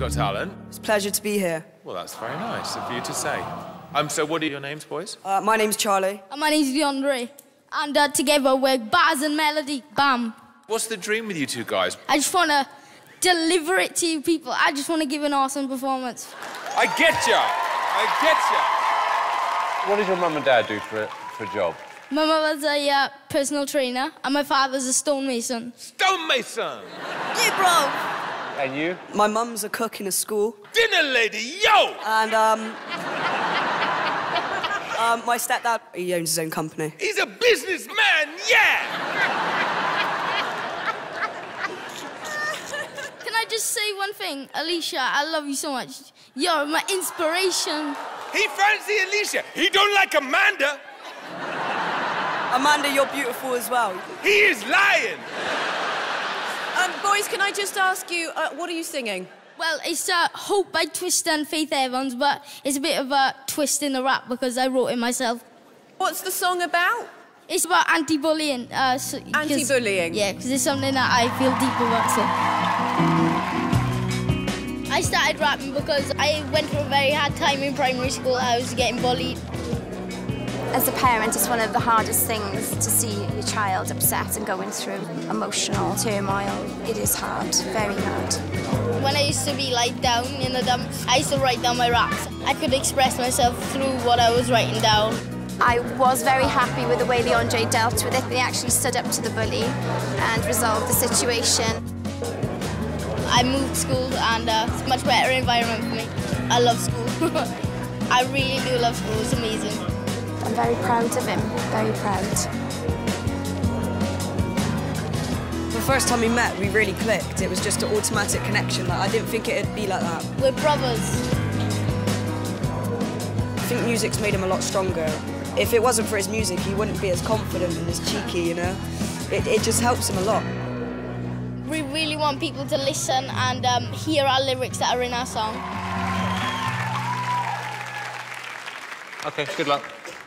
Got Talent. It's a pleasure to be here. Well, that's very nice of you to say. Um, so what are your names, boys? Uh, my name's Charlie. And my name's Leondre. And uh, together we're Bars and Melody. Bam. What's the dream with you two guys? I just want to deliver it to you people. I just want to give an awesome performance. I get ya! I get ya! What does your mum and dad do for a, for a job? My mother's a uh, personal trainer, and my father's a stonemason. Stonemason! Yeah, bro! And you? My mum's a cook in a school. Dinner lady, yo! And, um... um, my stepdad, he owns his own company. He's a businessman, yeah! Can I just say one thing? Alesha, I love you so much. You're my inspiration. He fancy Alesha. He don't like Amanda. Amanda, you're beautiful as well. He is lying. Boys, can I just ask you, uh, what are you singing? Well, it's uh, Hope by Twista and Faith Evans, but it's a bit of a twist in the rap because I wrote it myself. What's the song about? It's about anti-bullying. Uh, so, Anti-bullying? Yeah, because it's something that I feel deep about. So. I started rapping because I went through a very hard time in primary school. I was getting bullied. As a parent, it's one of the hardest things to see your child upset and going through emotional turmoil. It is hard, very hard. When I used to be like down in the dumps, I used to write down my raps. I could express myself through what I was writing down. I was very happy with the way Leondre dealt with it. He actually stood up to the bully and resolved the situation. I moved school and uh, it's a much better environment for me. I love school. I really do love school. It's amazing. I'm very proud of him, very proud. The first time we met, we really clicked. It was just an automatic connection. Like, I didn't think it'd be like that. We're brothers. I think music's made him a lot stronger. If it wasn't for his music, he wouldn't be as confident and as cheeky, you know? It, it just helps him a lot. We really want people to listen and um, hear our lyrics that are in our song. Okay, good luck.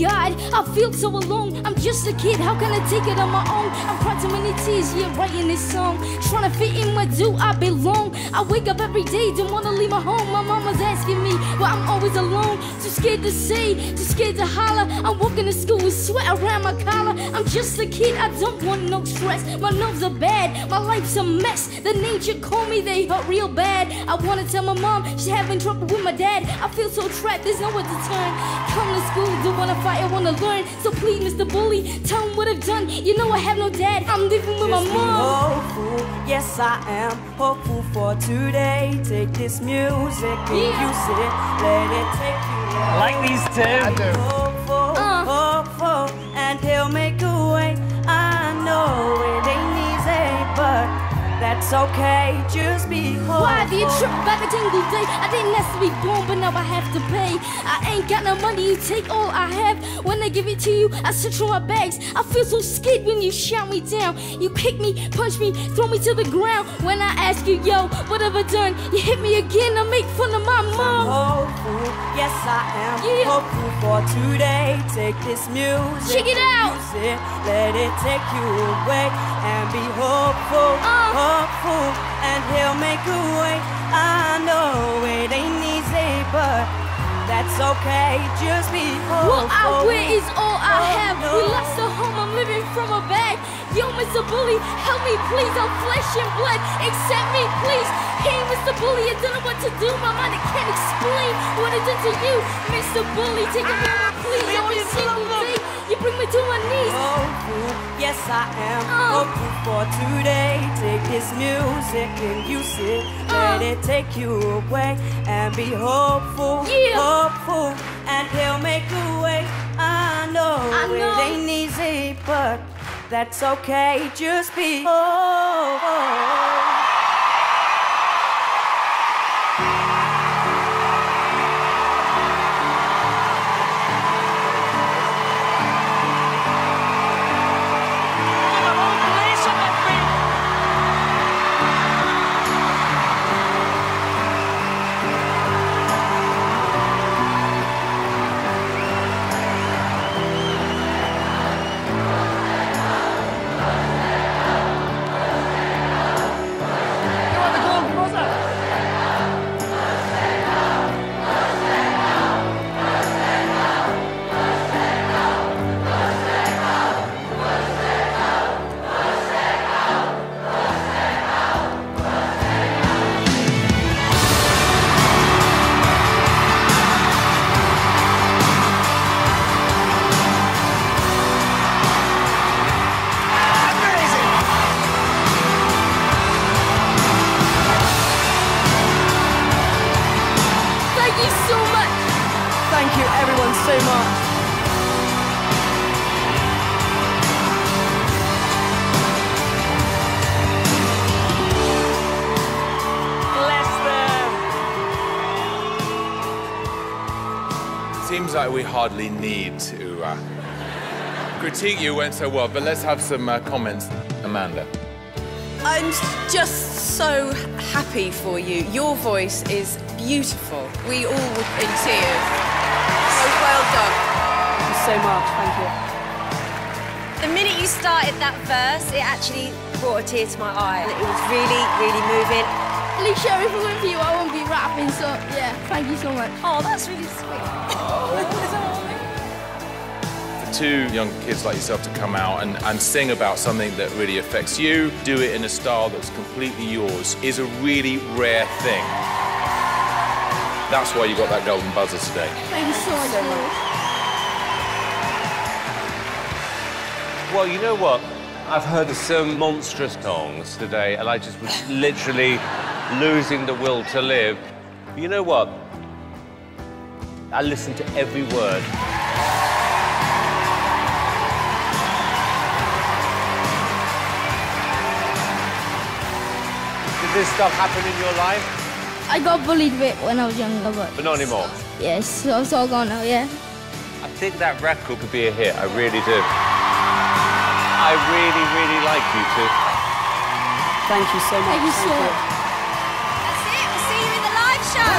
God. I feel so alone. I'm just a kid. How can I take it on my own? I've cried so many tears, yeah, writing this song. Trying to fit in where do I belong? I wake up every day, don't wanna leave my home. My mama's asking me why I'm always alone. Too scared to say, too scared to holler. I'm walking to school with sweat around my collar. I'm just a kid, I don't want no stress. My nerves are bad, my life's a mess. The nature call me, they hurt real bad. I wanna tell my mom she's having trouble with my dad. I feel so trapped, there's nowhere to turn. Come to school, don't wanna fight, I wanna learn. So please, Mr. Bully, tell him what I've done. You know I have no dad, I'm living with my Just be mom. hopeful, yes I am hopeful for today. Take this music and Yeah. use it, let it take you. I Like these two. I do. Hopeful, Uh. hopeful, and he'll make a way. I know it ain't easy, but that's okay. Just be hopeful. Why do you trip back a single day? I didn't ask to be born, but now I have to pay. I ain't got no money, you take all I have. When I give it to you, I search for my bags. I feel so scared when you shout me down. You kick me, punch me, throw me to the ground. When I ask you, yo, what have I done? You hit me again, I make fun of my mom. I'm Hopeful, yes I am Yeah. hopeful for today. Take this music, Check it out. use it, let it take you away, and be hopeful, Uh. hopeful, and he'll make a way. I know it ain't easy, but that's okay. Just be hopeful. What I wear is all I Oh, have. no. We lost a home, I'm living from a bag. Yo, Mr. Bully, help me, please. I'm flesh and blood. Accept me, please. Hey, Mr. Bully, I don't know what to do. My mind I can't explain what I did to you. Mr. Bully, take a moment, you bring me to my knees. Hopeful, yes I am Uh. hopeful for today. Take this music and use it, let Uh. it take you away, and be hopeful, Yeah. hopeful, and he'll make a way. I know, I know. it ain't easy, but that's okay. Just be hopeful. Them. Seems like we hardly need to uh, critique you went so well, but let's have some uh, comments. Amanda. I'm just so happy for you. Your voice is beautiful. We all were in tears. So well done. Thank you so much. Thank you. The minute you started that verse, it actually brought a tear to my eye. It was really, really moving. Alesha, if it weren't for you, I wouldn't be rapping. So yeah, thank you so much. Oh, that's really sweet. For two young kids like yourself to come out and, and sing about something that really affects you, do it in a style that's completely yours, is a really rare thing. That's why you got that golden buzzer today. Thank you so much. Well, you know what? I've heard some monstrous songs today, and I just was literally losing the will to live. But you know what? I listened to every word. This stuff happen in your life? I got bullied a bit when I was younger, but But not anymore. yes, so it's all gone now. Yeah. I think that record could be a hit. I really do. I really, really like you two. Thank you so much. Thank you so much. That's it. We'll see you in the live show.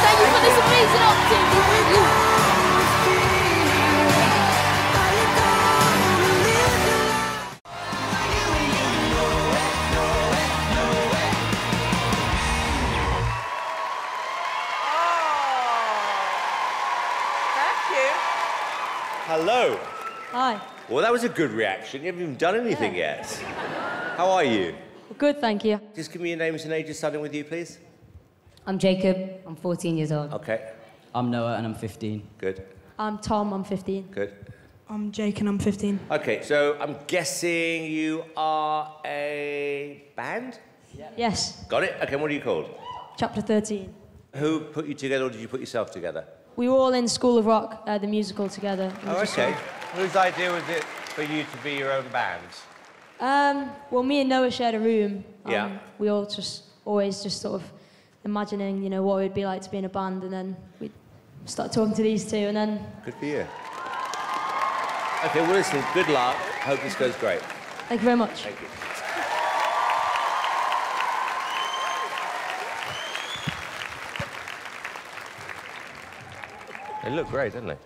Thank you for this amazing opportunity. Well, that was a good reaction. You haven't even done anything yet. How are you? Good, thank you. Just give me your names and ages, starting with you, please. I'm Jacob. I'm 14 years old. Okay. I'm Noah and I'm 15. Good. I'm Tom. I'm 15. Good. I'm Jake and I'm 15. Okay, so I'm guessing you are a band? Yeah. Yes. Got it? Okay, what are you called? Chapter 13. Who put you together or did you put yourself together? We were all in School of Rock, uh, the musical, together. Oh, just okay. Whose idea was it for you to be your own band? Um, well, me and Noah shared a room. Um, Yeah. We all just always just sort of imagining, you know, what it would be like to be in a band, and then we start talking to these two, and then Good for you. Okay, well, listen, good luck. Hope this goes great. thank you very much. Thank you. They look great, don't they?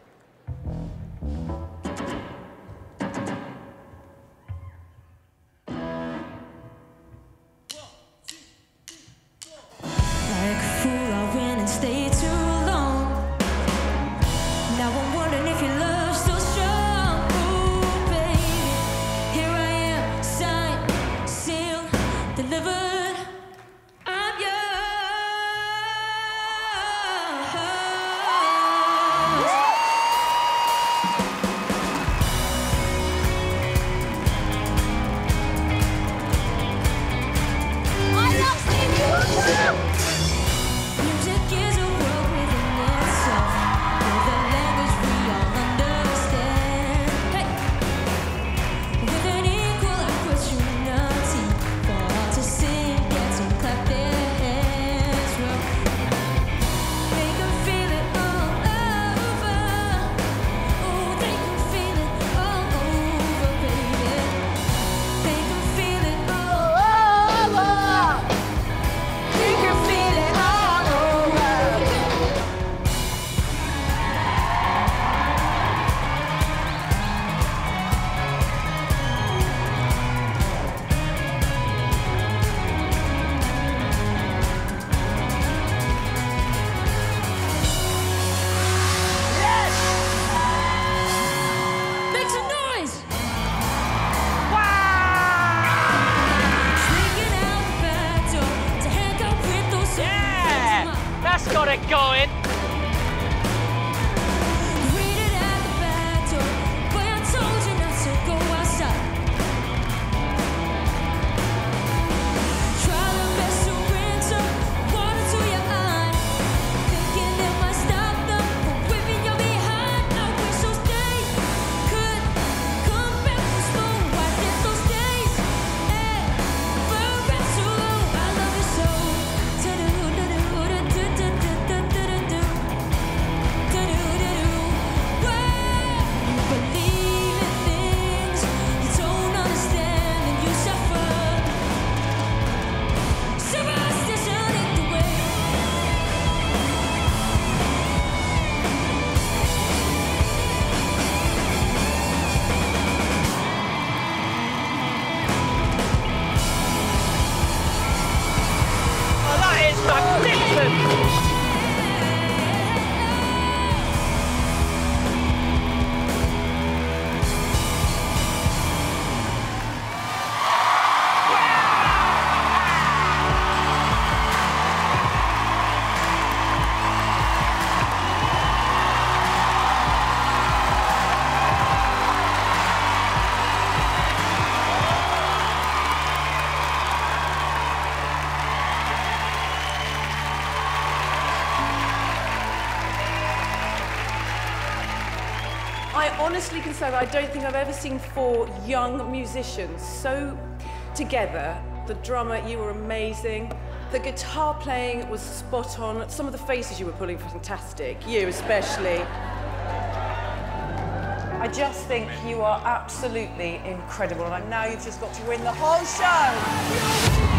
Honestly can say I don't think I've ever seen four young musicians so together. The drummer, you were amazing. The guitar playing was spot on. Some of the faces you were pulling were fantastic. You especially. I just think you are absolutely incredible. And now you've just got to win the whole show.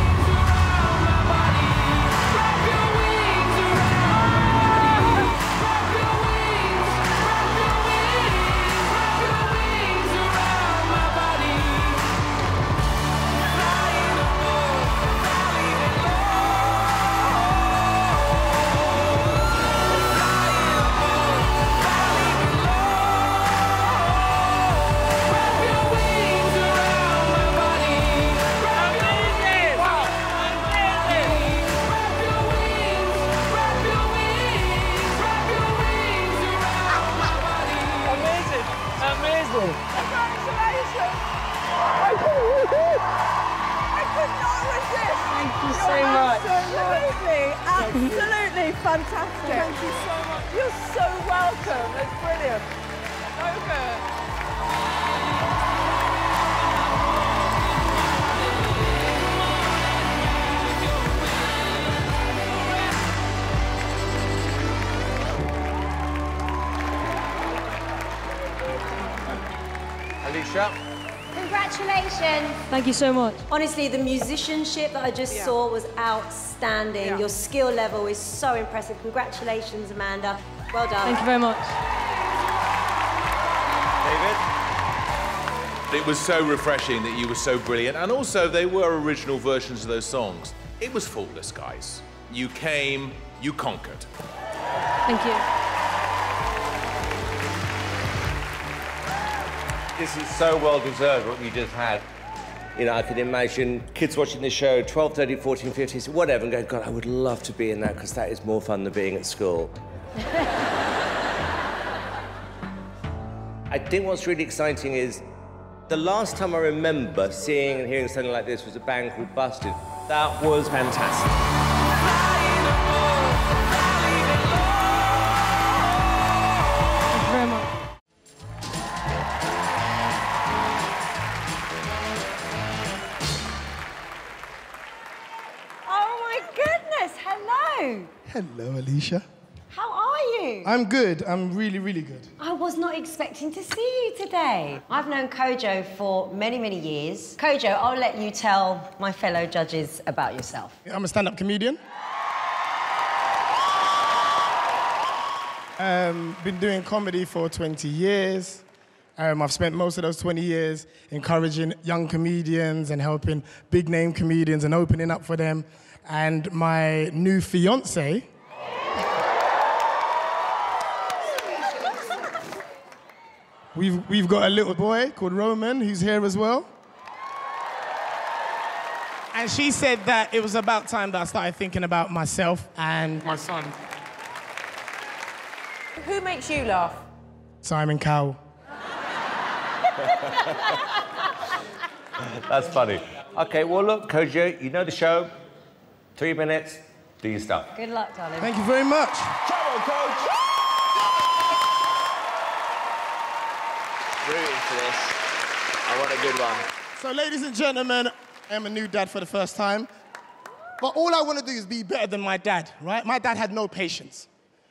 Thank you so much. Honestly, the musicianship that I just Yeah. saw was outstanding. Yeah. Your skill level is so impressive. Congratulations, Amanda. Well done. Thank you very much. David? It was so refreshing that you were so brilliant, and also they were original versions of those songs. It was faultless, guys. You came, you conquered. Thank you. This is so well deserved what you just had. You know, I could imagine kids watching the show, 12, 13, 14, 15, whatever, and going, God, I would love to be in that because that is more fun than being at school. I think what's really exciting is the last time I remember seeing and hearing something like this was a band called Busted. That was fantastic. Alesha. How are you? I'm good. I'm really, really good. I was not expecting to see you today. I've known Kojo for many, many years. Kojo, I'll let you tell my fellow judges about yourself. I'm a stand up comedian. Um, been doing comedy for 20 years. Um, I've spent most of those 20 years encouraging young comedians and helping big name comedians and opening up for them. And my new fiance, we've, we've got a little boy called Roman who's here as well. And she said that it was about time that I started thinking about myself and my son, Who makes you laugh? Simon Cowell. That's funny. Okay, well, look, Kojo, you know the show. Three minutes, do your stuff. Good luck, darling. Thank you very much. Come on, coach. This. I want a good one. So, ladies and gentlemen, I am a new dad for the first time. But all I want to do is be better than my dad, right? My dad had no patience,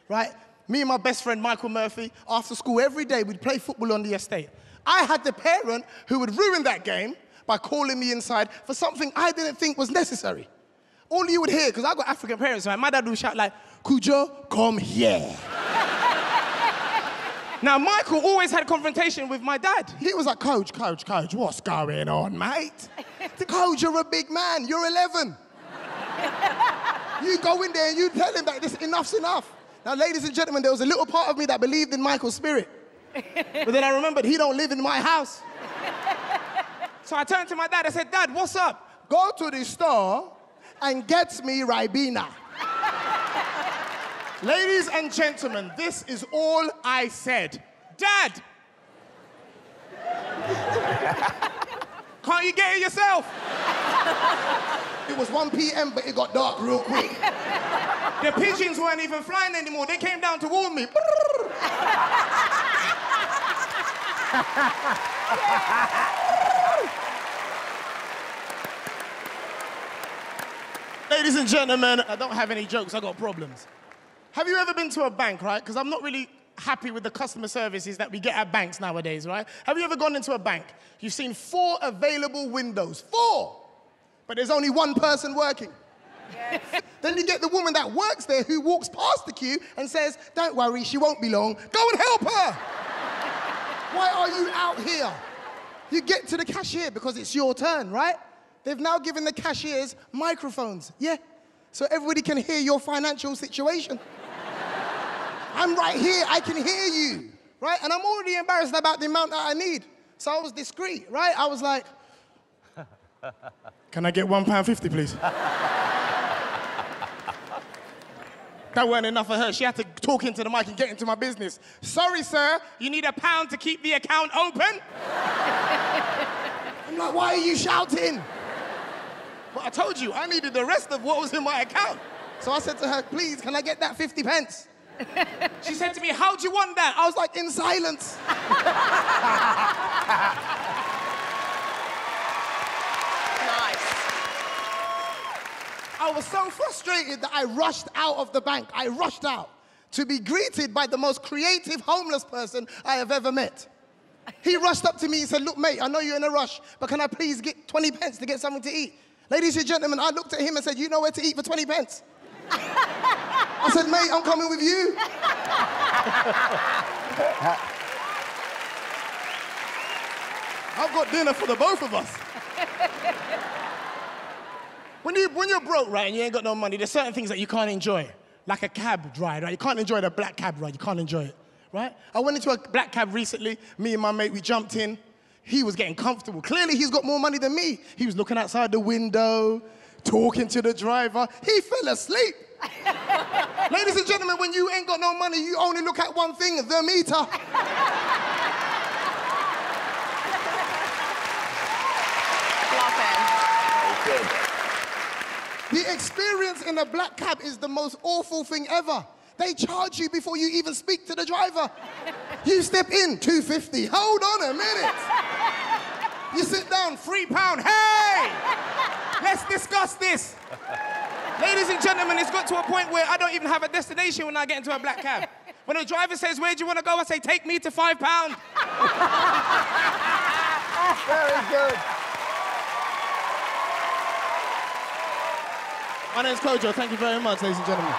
right? Me and my best friend Michael Murphy, after school every day, we'd play football on the estate. I had the parent who would ruin that game by calling me inside for something I didn't think was necessary. All you would hear, because I got African parents, right? My dad would shout like, Kojo, come here. Now, Michael always had confrontation with my dad. He was like, Coach, Coach, Coach, what's going on, mate? the coach, you're a big man. You're 11. you go in there and you tell him that this enough's enough. Now, ladies and gentlemen, there was a little part of me that believed in Michael's spirit. but then I remembered he don't live in my house. so I turned to my dad. I said, Dad, what's up? Go to the store and get me Ribena. Ladies and gentlemen, this is all I said. Dad! Can't you get it yourself? it was 1 p.m., but it got dark real quick. the pigeons weren't even flying anymore. They came down to warn me. Ladies and gentlemen, I don't have any jokes, I got problems. Have you ever been to a bank, right? Because I'm not really happy with the customer services that we get at banks nowadays, right? Have you ever gone into a bank? You've seen four available windows, four! But there's only one person working. then you get the woman that works there who walks past the queue and says, Don't worry, she won't be long. Go and help her! Why are you out here? You get to the cashier because it's your turn, right? They've now given the cashiers microphones, yeah? So everybody can hear your financial situation. I'm right here, I can hear you, right? And I'm already embarrassed about the amount that I need. So I was discreet, right? I was like, Can I get one pound fifty, please? That weren't enough for her. She had to talk into the mic and get into my business. Sorry, sir, you need a pound to keep the account open? I'm like, why are you shouting? But I told you, I needed the rest of what was in my account. So I said to her, please, can I get that 50 pence? She said to me, how do you want that? I was like, in silence. nice. I was so frustrated that I rushed out of the bank. I rushed out to be greeted by the most creative homeless person I have ever met. He rushed up to me and said, Look, mate, I know you're in a rush, but can I please get 20 pence to get something to eat? Ladies and gentlemen, I looked at him and said, You know where to eat for 20 pence? I said, Mate, I'm coming with you. I've got dinner for the both of us. When, you, when you're broke, right, and you ain't got no money, there's certain things that you can't enjoy. Like a cab ride, right? You can't enjoy the black cab ride. You can't enjoy it, right? I went into a black cab recently. Me and my mate, we jumped in. He was getting comfortable. Clearly, he's got more money than me. He was looking outside the window, talking to the driver. He fell asleep. Ladies and gentlemen, when you ain't got no money, you only look at one thing, the meter. The experience in a black cab is the most awful thing ever. They charge you before you even speak to the driver. You step in, 250. Hold on a minute. You sit down, three pound. Hey! Let's discuss this. Ladies and gentlemen, it's got to a point where I don't even have a destination when I get into a black cab. When the driver says, Where do you want to go? I say, Take me to five pound. Very good. My name's Kojo. Thank you very much, ladies and gentlemen.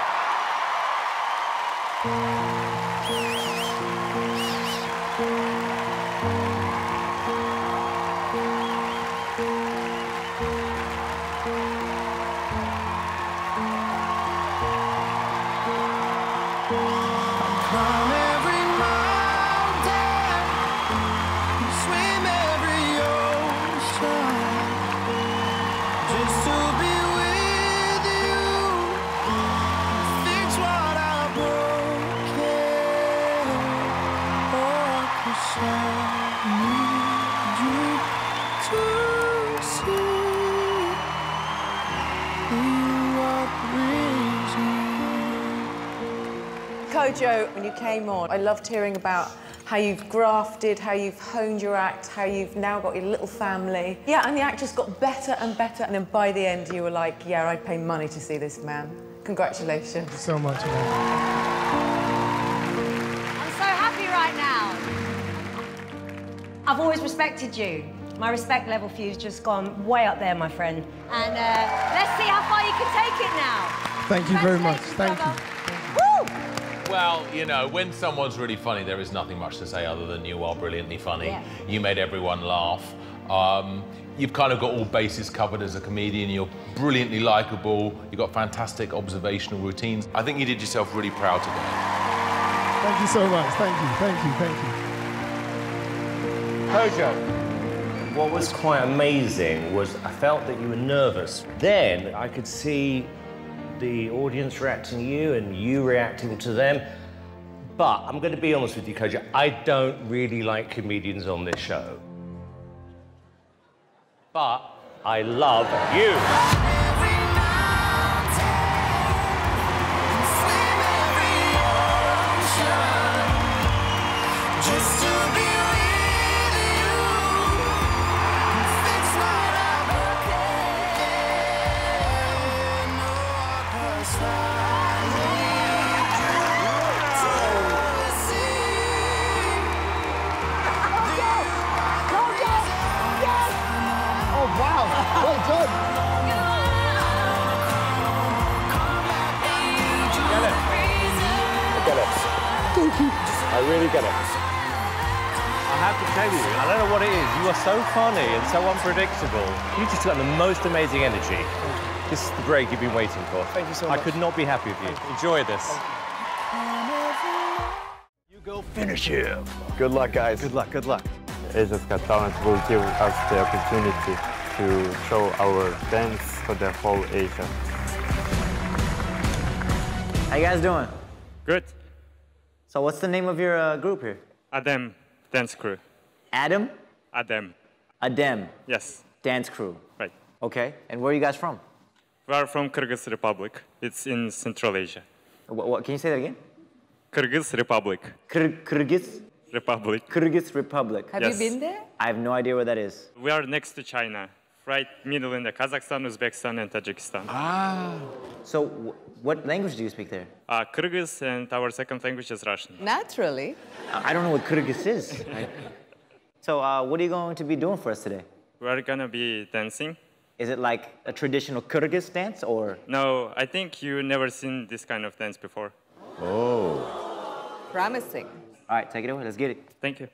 Kojo, when you came on, I loved hearing about how you've grafted, how you've honed your act, how you've now got your little family. Yeah, and the act just got better and better. And then by the end, you were like, yeah, I'd pay money to see this man. Congratulations. so much, I'm so happy right now. I've always respected you. My respect level for you's just gone way up there, my friend. And uh, let's see how far you can take it now. Thank you very much. Thank you. Woo! Well, you know, when someone's really funny, there is nothing much to say other than you are brilliantly funny. Yeah. You made everyone laugh. Um, you've kind of got all bases covered as a comedian. You're brilliantly likable. You've got fantastic observational routines. I think you did yourself really proud today. Thank you so much. Thank you. Thank you. Thank you. Kojo, what was quite amazing was I felt that you were nervous. Then I could see the audience reacting to you and you reacting to them. But I'm going to be honest with you, Kojo, I don't really like comedians on this show. But I love you. Really get it. I have to tell you, I don't know what it is. You are so funny and so unpredictable. You just got the most amazing energy. This is the break you've been waiting for. Thank you so much. I could not be happy with you. Enjoy this. You go finish him. Good luck, guys. Good luck, good luck. Asia's Got Talent will give us the opportunity to show our dance for the whole Asia. How you guys doing? Good. So what's the name of your uh, group here? Adem Dance Crew. Adam? Adem. Adem. Yes. Dance crew. Right. Okay. And where are you guys from? We are from Kyrgyz Republic. It's in Central Asia. What, what can you say that again? Kyrgyz Republic. Kyr- Kyrgyz? Republic. Kyrgyz Republic. Have you been there? I have no idea where that is. We are next to China, right middle in the Kazakhstan, Uzbekistan, and Tajikistan. Ah. So wh- what language do you speak there? Uh, Kyrgyz and our second language is Russian. Naturally. I I don't know what Kyrgyz is. Right? so uh, what are you going to be doing for us today? We are gonna be dancing. Is it like a traditional Kyrgyz dance or? No, I think you never seen this kind of dance before. Oh. Promising. All right, take it away. Let's get it. Thank you.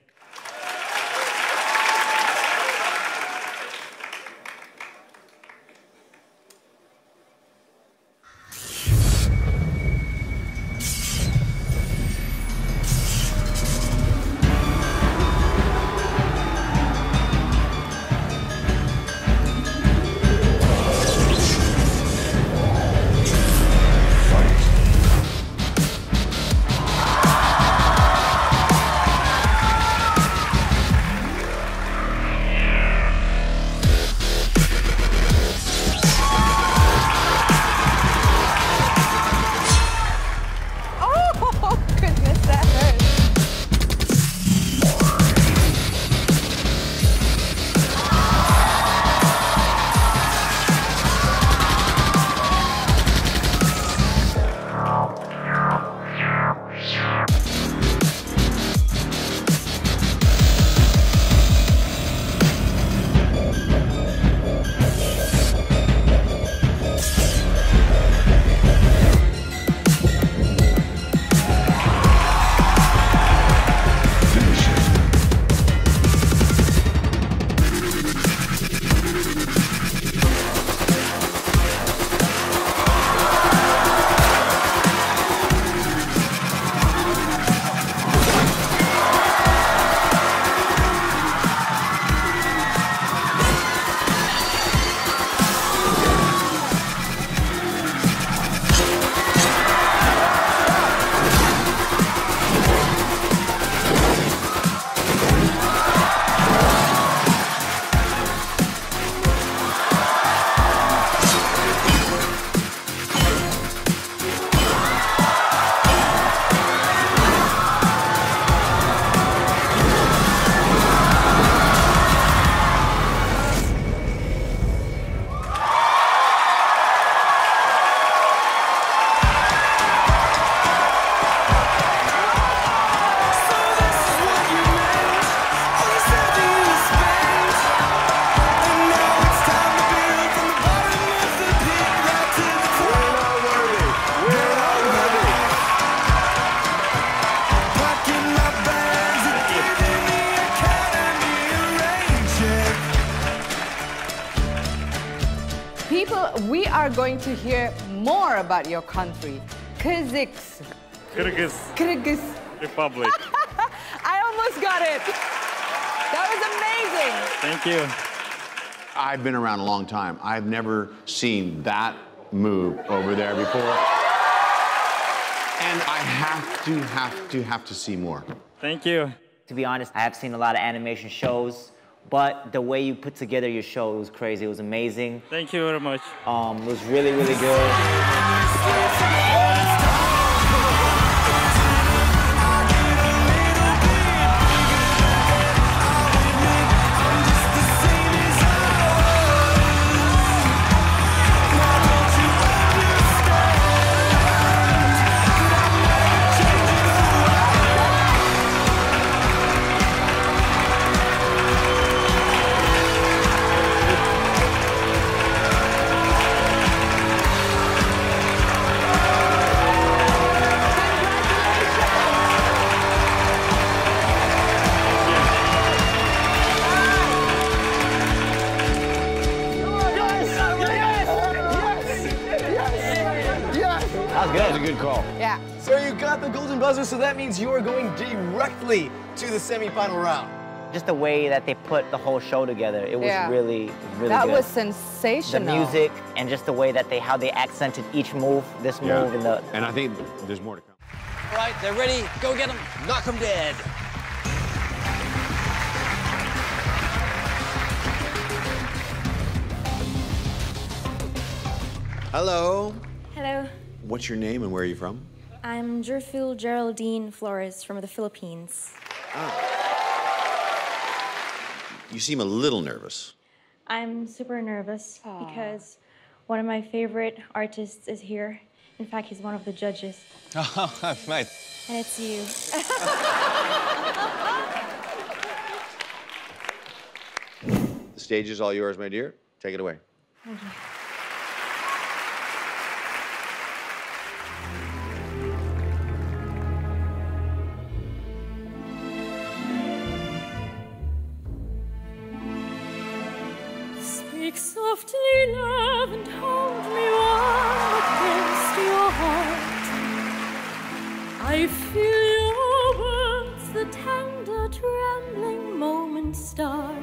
Going to hear more about your country. Kyrgyz. Kyrgyz Kyrgyz. Republic. I almost got it. That was amazing. Thank you. I've been around a long time. I've never seen that move over there before. And I have to, have to, have to see more. Thank you. To be honest, I have seen a lot of animation shows, but the way you put together your show it was crazy. It was amazing. Thank you very much. Um, it was really, really good. That means you are going directly to the semifinal round. Just the way that they put the whole show together, it was Yeah. really, really that good. was sensational. the music and just the way that they how they accented each move, this Yeah. move and the And I think there's more to come. All right, they're ready. Go get them. Knock them dead. Hello. Hello, What's your name and where are you from? I'm Gerphil Geraldine Flores from the Philippines. You seem a little nervous. I'm super nervous because one of my favorite artists is here. In fact, he's one of the judges, Oh, mate. and it's you. The stage is all yours, my dear. Take it away. Thank you. Softly, love, and hold me warm against your heart. I feel your words, the tender, trembling moment start.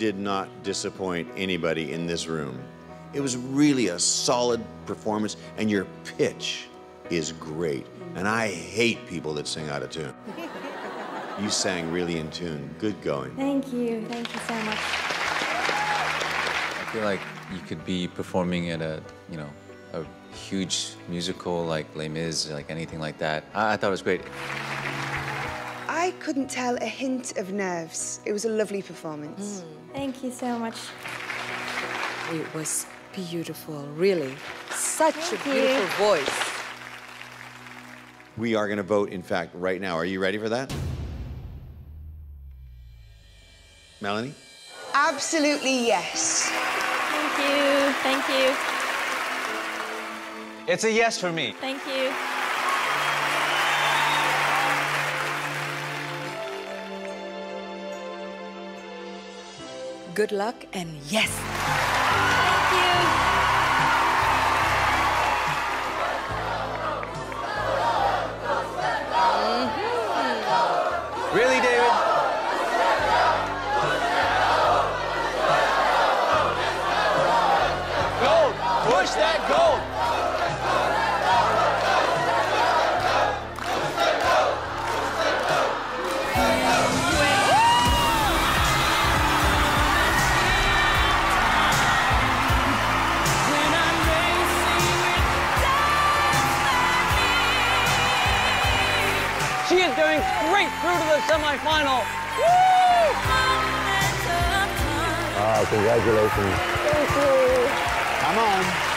Did not disappoint anybody in this room. It was really a solid performance, and your pitch is great. And I hate people that sing out of tune. You sang really in tune. Good going. Thank you. Thank you so much. I feel like you could be performing at a, you know, a huge musical like Les Mis, like anything like that. I, I thought it was great. I couldn't tell a hint of nerves. It was a lovely performance. Mm. Thank you so much. It was beautiful, really. Such Thank a you. beautiful voice. We are going to vote, in fact, right now. Are you ready for that? Melanie? Absolutely yes. Thank you. Thank you. It's a yes for me. Thank you. Good luck and yes. The semifinal. Ah, congratulations. Thank you. Come on.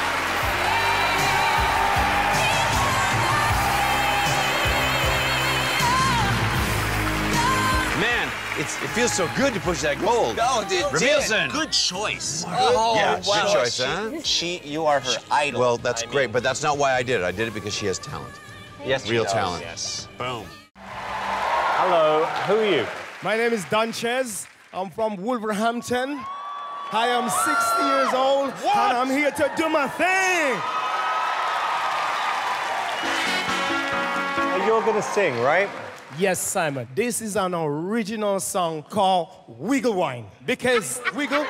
Man, It's, it feels so good to push that gold. Oh, dude, Ramilson. Good choice. Oh, yeah, good choice, She- huh? She, you are her idol. Well, that's I great, mean- but that's not why I did it. I did it because she has talent. Yes, she Real does, talent. Yes. Boom. Hello, who are you? My name is Donchez. I'm from Wolverhampton. I am 60 years old, and I'm here to do my thing. You're gonna sing, right? Yes, Simon. This is an original song called Wiggle Wine. Because wiggle,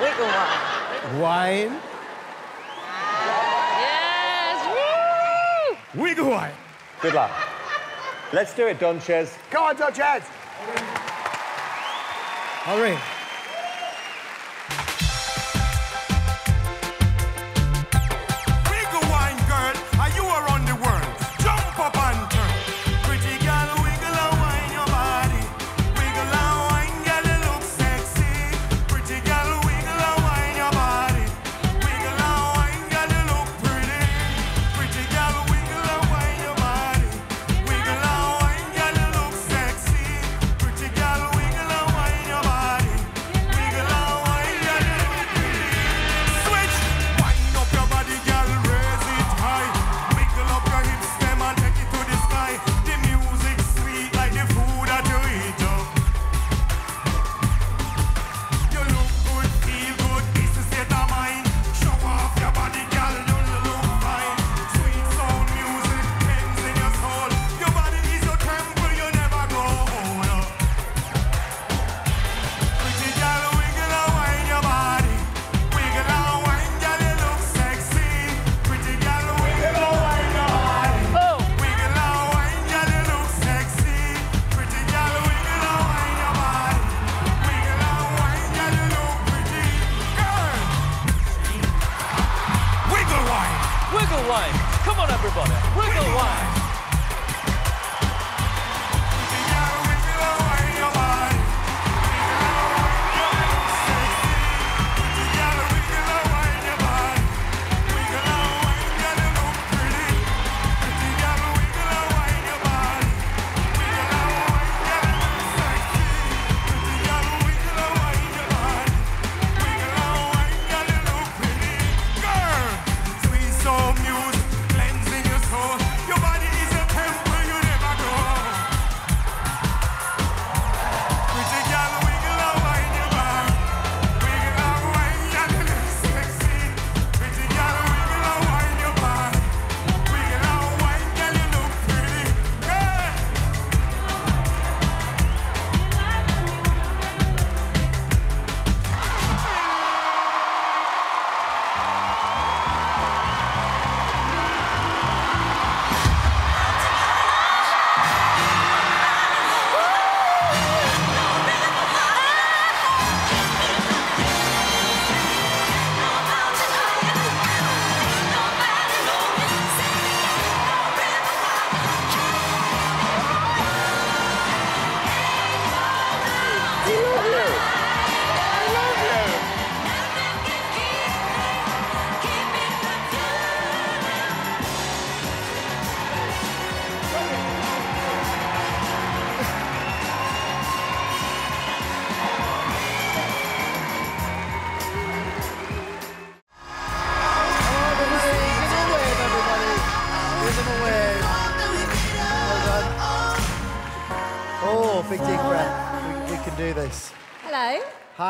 Wiggle wine. wine, Yes, woo! wiggle wine. Good luck. Let's do it, Donchez. Come on, Donchez. All right.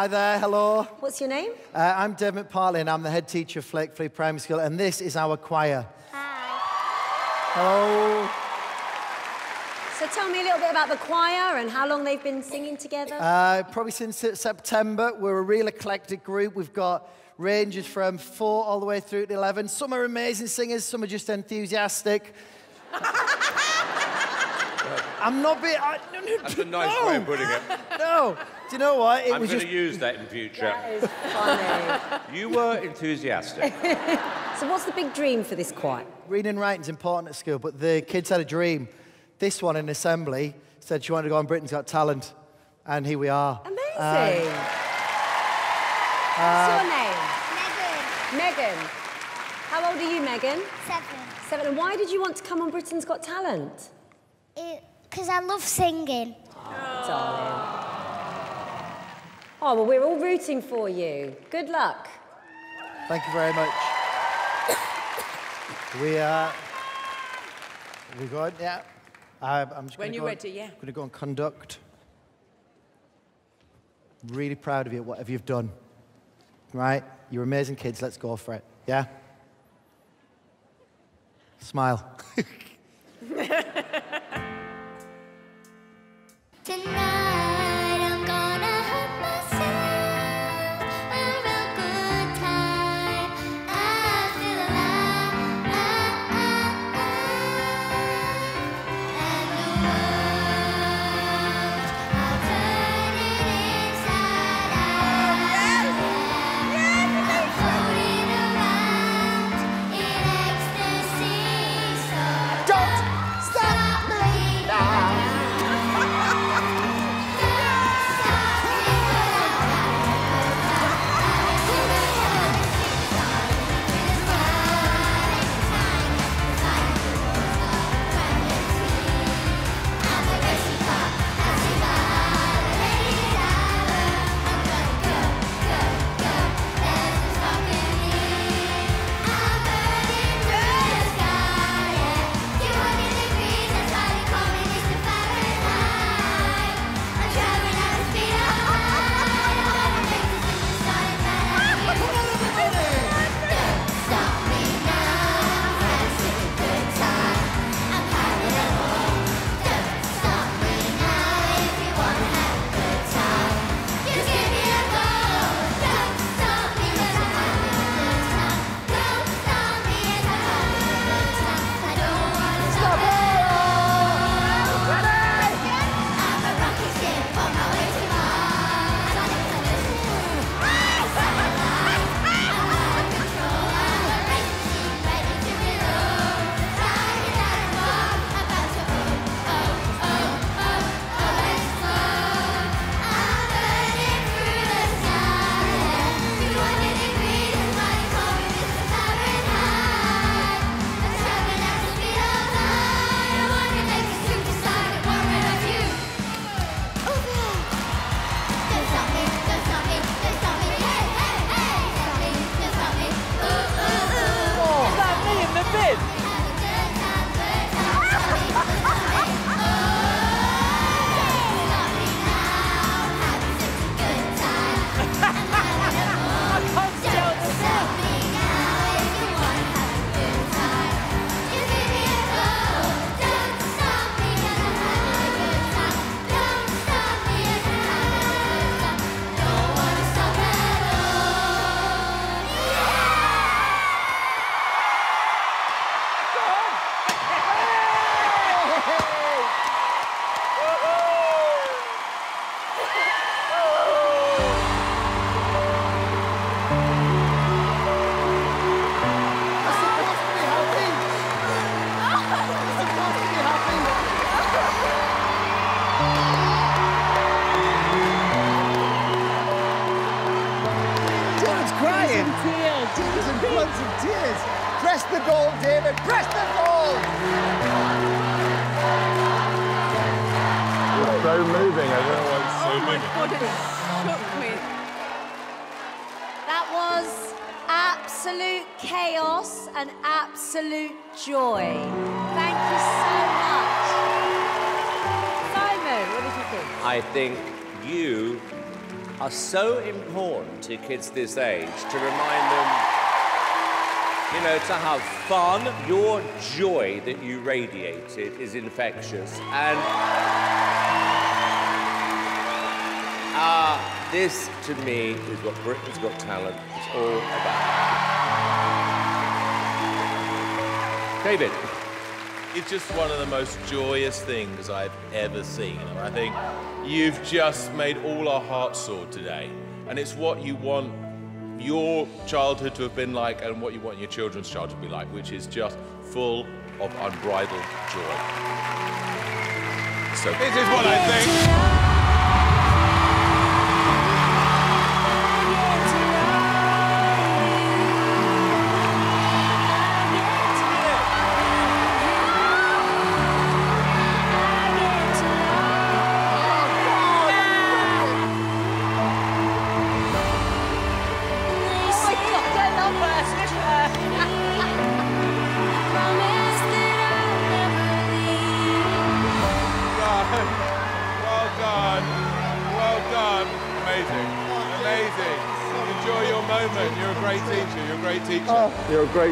Hi there, hello. What's your name? Uh, I'm Dermot Parlin. I'm the head teacher of Flakefleet Primary School, and this is our choir. Hi. Hello. So tell me a little bit about the choir and how long they've been singing together. Uh, probably since September. We're a real eclectic group. We've got ranges from four all the way through to 11. Some are amazing singers, some are just enthusiastic. I'm not being. I, no, no, That's a nice no. way of putting it. No. Do you know what? It I'm was going just. to use that in future. That is funny. You were enthusiastic. so what's the big dream for this choir? Reading and writing's important at school, but the kids had a dream. This one in assembly said she wanted to go on Britain's Got Talent, and here we are. Amazing. Um, What's uh, your name? Megan. Megan. How old are you, Megan? Seven. Seven. And why did you want to come on Britain's Got Talent? It Because I love singing. Darling. Oh, well, we're all rooting for you. Good luck. Thank you very much. we are. We going? Yeah. I, I'm just When you're go ready, and, yeah. Going to go and conduct. Really proud of you, whatever you've done. Right? You're amazing kids. Let's go for it. Yeah? Smile. absolute chaos and absolute joy. Thank you so much. Simon, what did you think? I think you are so important to kids this age to remind them, you know, to have fun. Your joy that you radiated is infectious. And uh, this, to me, is what Britain's Got Talent is all about. David. It's just one of the most joyous things I've ever seen. And I think you've just made all our hearts soar today. And it's what you want your childhood to have been like and what you want your children's childhood to be like, which is just full of unbridled joy. So this is what I think.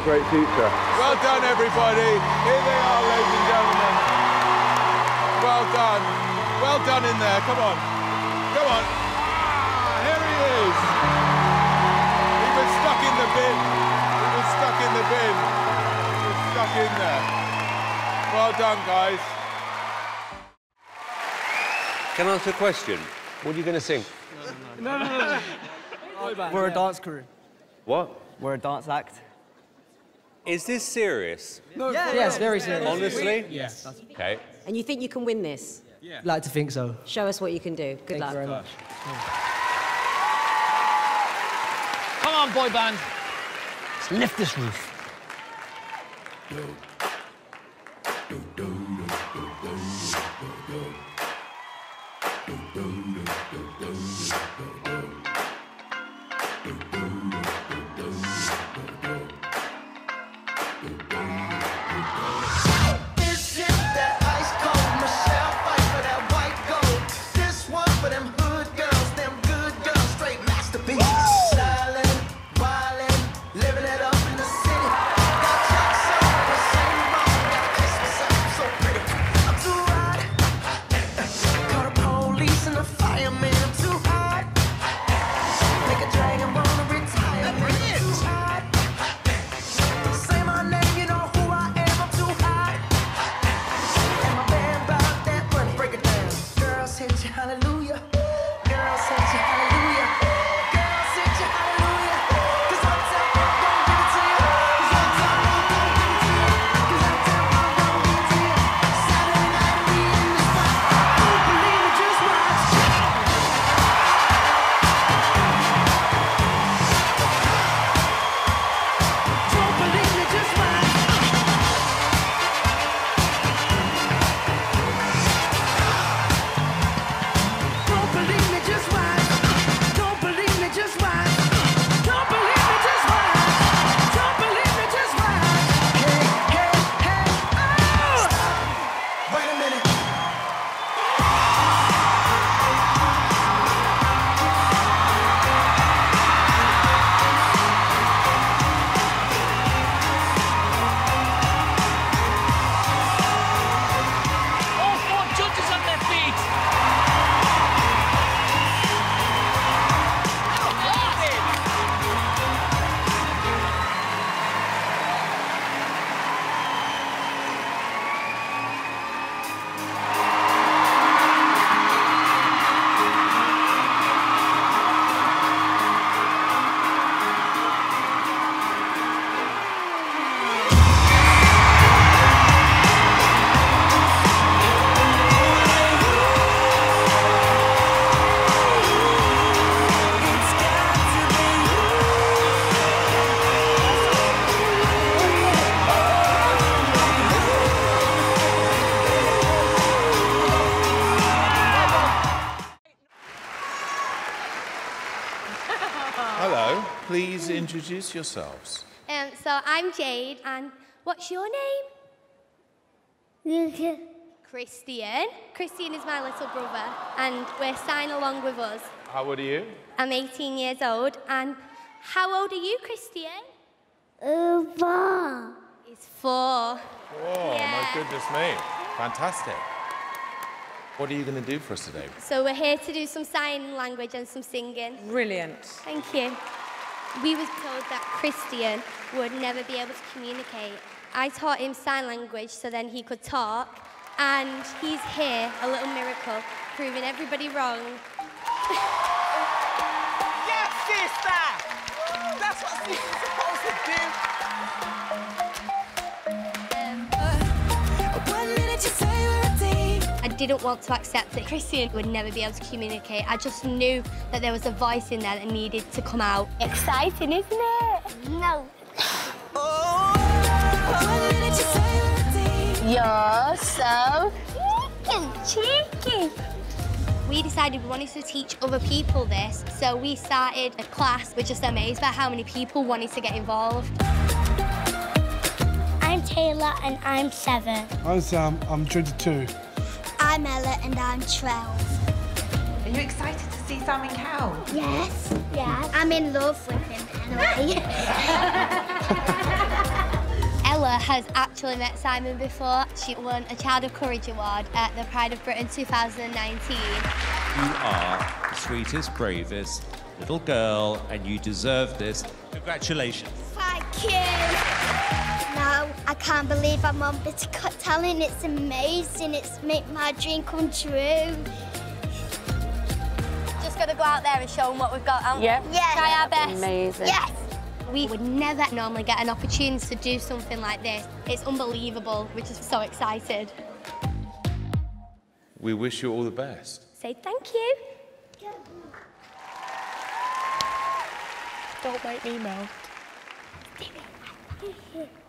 Great, great teacher. Well done, everybody. Here they are, ladies and gentlemen. Well done. Well done in there. Come on. Come on. Ah, here he is. He was stuck in the bin. He was stuck in the bin. He was stuck in there. Well done, guys. Can I ask a question? What are you going to sing? No, no, no. We're a dance crew. What? We're a dance act. Is this serious? No, Yeah, yes, very serious. Honestly? Yes. Okay. And you think you can win this? Yeah. Like to think so. Show us what you can do. Good Thank luck. you very much. Come on, boy band. Let's lift this roof. This introduce yourselves. Um, so I'm Jade, and what's your name? Christian. Christian is my little brother, and we're signing along with us. How old are you? I'm 18 years old, and how old are you, Christian? Uh, four. He's four. Oh, my goodness me. Fantastic. What are you going to do for us today? So we're here to do some sign language and some singing. Brilliant. Thank you. We was told that Christian would never be able to communicate. I taught him sign language so then he could talk, and he's here, a little miracle, proving everybody wrong. Yes, sister! That's what supposed to do. Didn't want to accept that Christian would never be able to communicate. I just knew that there was a voice in there that needed to come out. Exciting, isn't it? No. You're so cheeky. We decided we wanted to teach other people this, so we started a class. We're just amazed by how many people wanted to get involved. I'm Taylor and I'm seven. I'm Sam, I'm 22. I'm Ella and I'm 12. Are you excited to see Simon Cowell? Yes. Yes. I'm in love with him anyway. Ella has actually met Simon before. She won a Child of Courage Award at the Pride of Britain 2019. You are the sweetest, bravest little girl, and you deserve this. Congratulations. Thank you. No, I can't believe I'm on Bitter Got Talent. It's amazing. It's made my dream come true. Just got to go out there and show them what we've got. haven't we? Yep. Yeah. Try our best. Amazing. Yes. We would never normally get an opportunity to do something like this. It's unbelievable. We're just so excited. We wish you all the best. Say thank you. Don't make me melt.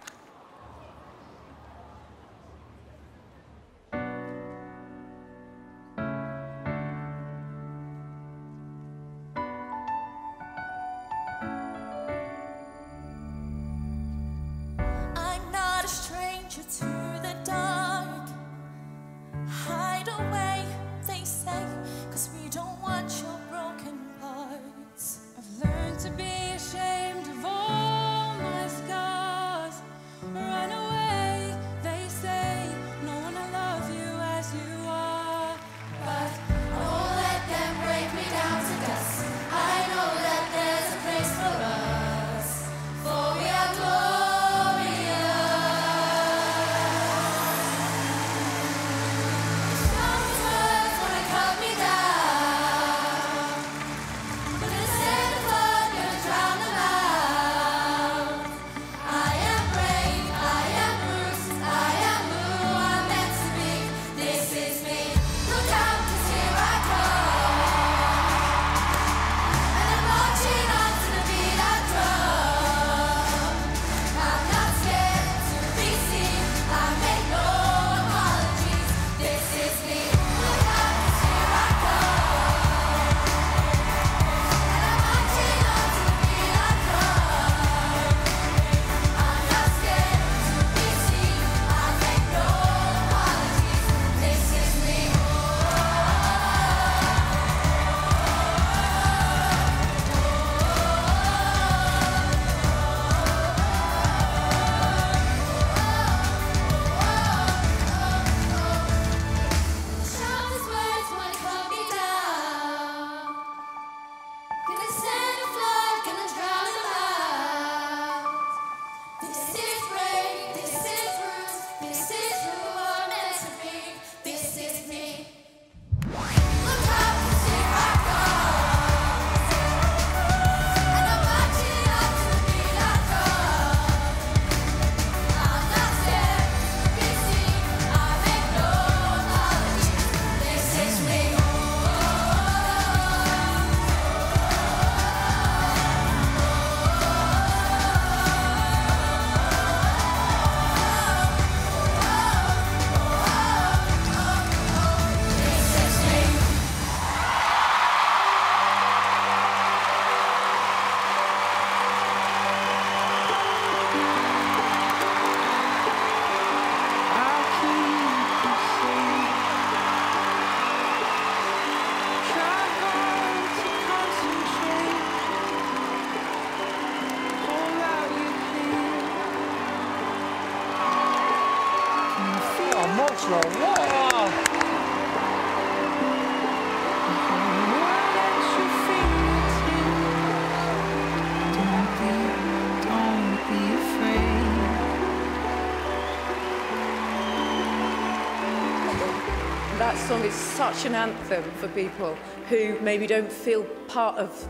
such an anthem for people who maybe don't feel part of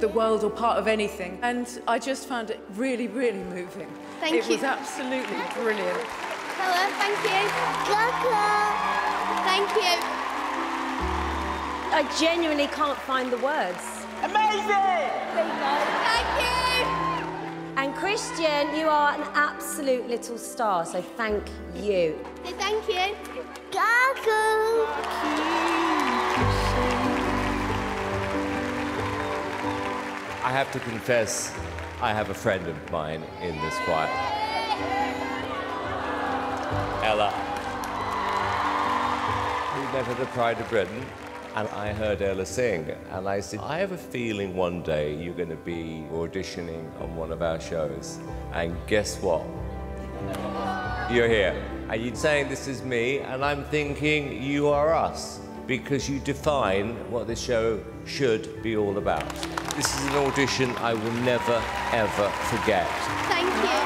the world or part of anything. And I just found it really, really moving. Thank it you. was absolutely brilliant. Hello, thank you. Thank you. I genuinely can't find the words. Amazing! Thank you. And Christian, you are an absolute little star, so thank you. Have to confess, I have a friend of mine in this choir. Ella. We met at the Pride of Britain, and I heard Ella sing, and I said, I have a feeling one day you're going to be auditioning on one of our shows. And guess what? You're here. And you're saying this is me, and I'm thinking you are us because you define what this show should be all about. This is an audition I will never, ever forget. Thank you.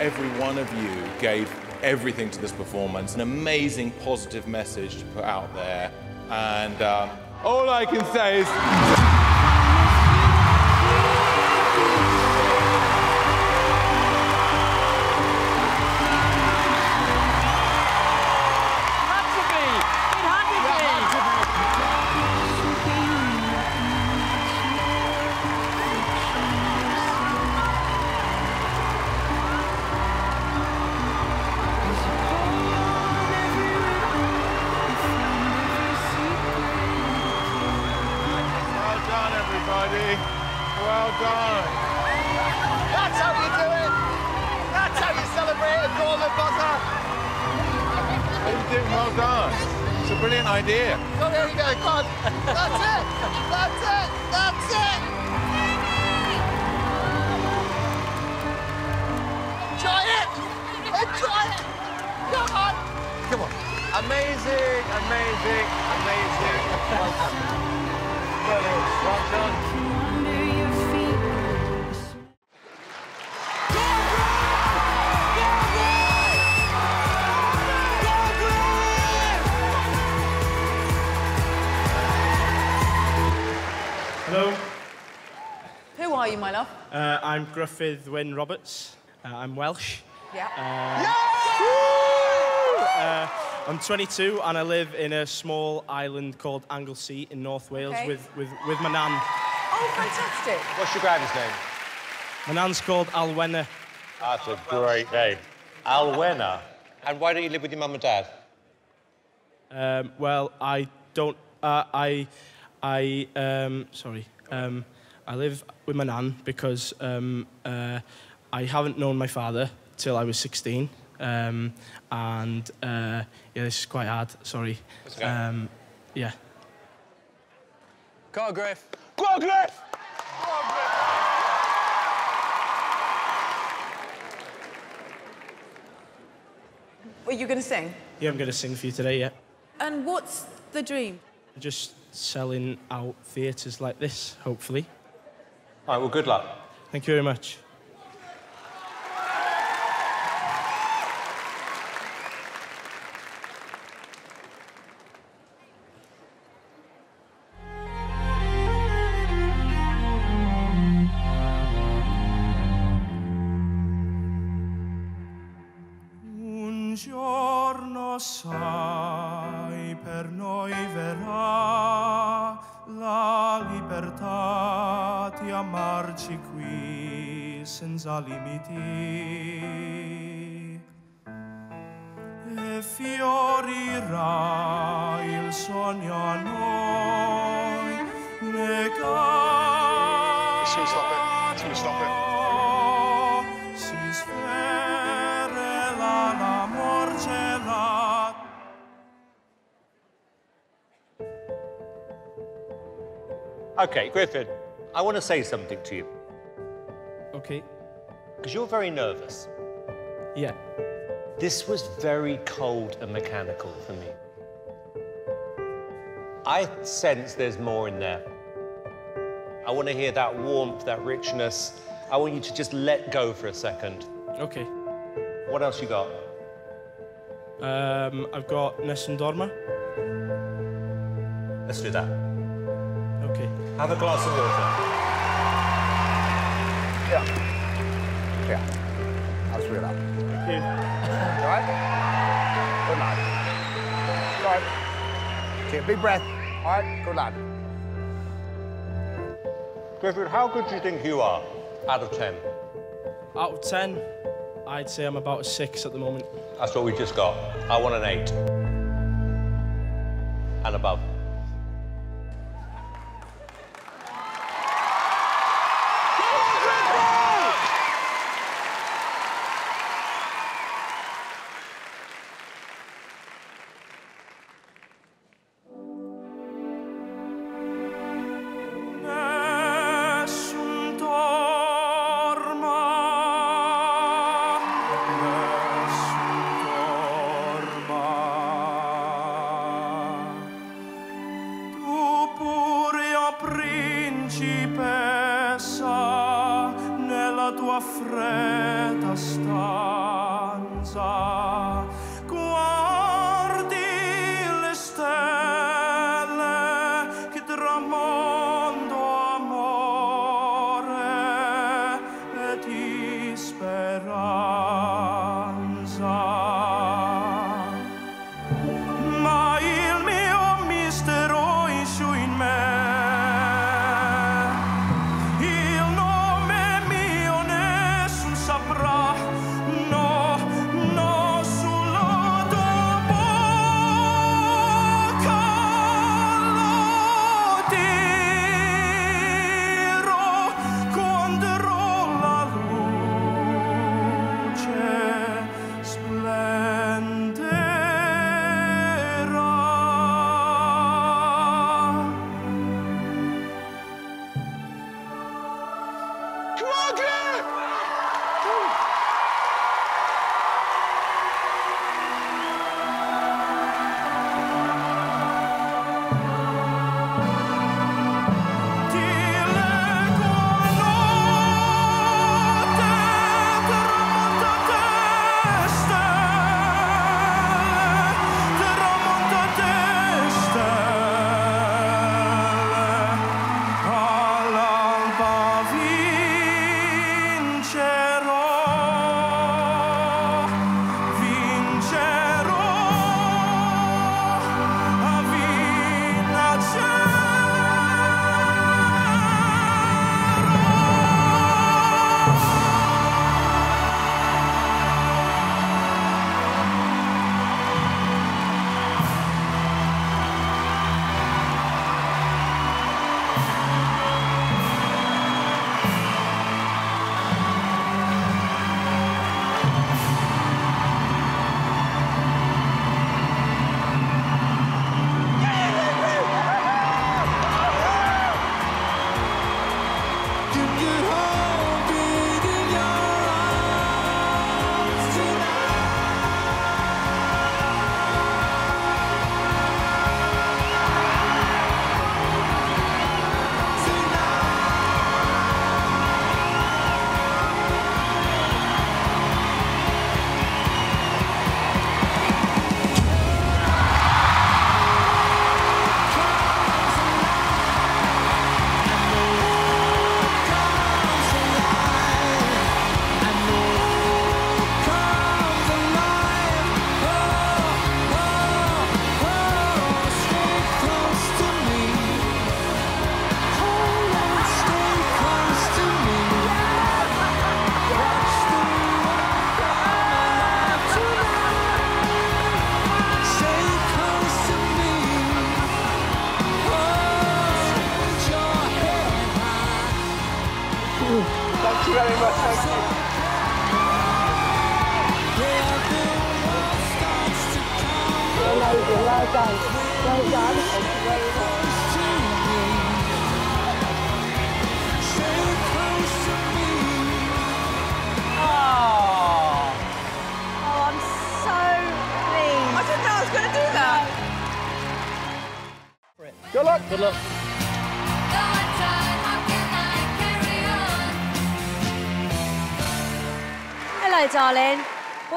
Every one of you gave everything to this performance, an amazing positive message to put out there. And um, all I can say is. I'm Griffith Wynne Roberts. Uh, I'm Welsh. Yeah. Uh, I'm 22 and I live in a small island called Anglesey in North Wales Okay. with, with, with my nan. Oh, fantastic. What's your granny's name? My nan's called Alwena. That's a great name. Alwena. And why don't you live with your mum and dad? Um, well, I don't. Uh, I, I. Um, sorry. Um, I live with my nan because um, uh, I haven't known my father till I was 16, um, and uh, yeah, this is quite hard. Sorry. Um, yeah. Go on, Griff. Go Griff. Were you going to sing? Yeah, I'm going to sing for you today. Yeah. And what's the dream? Just selling out theatres like this, hopefully. All right. Well, good luck. Thank you very much. Okay, Griffin, I want to say something to you. Okay. Because you're very nervous. Yeah. This was very cold and mechanical for me. I sense there's more in there. I want to hear that warmth, that richness. I want you to just let go for a second. Okay. What else you got? Um, I've got Nessun Dorma. Let's do that. Okay. Have a glass of water. Yeah. Yeah. I'll screw it up. Thank you. All right? Good lad. All right. Take a big breath. All right? Good lad. Griffin, how good do you think you are out of 10? Out of 10, I'd say I'm about a 6 at the moment. That's what we just got. I want an 8. And above.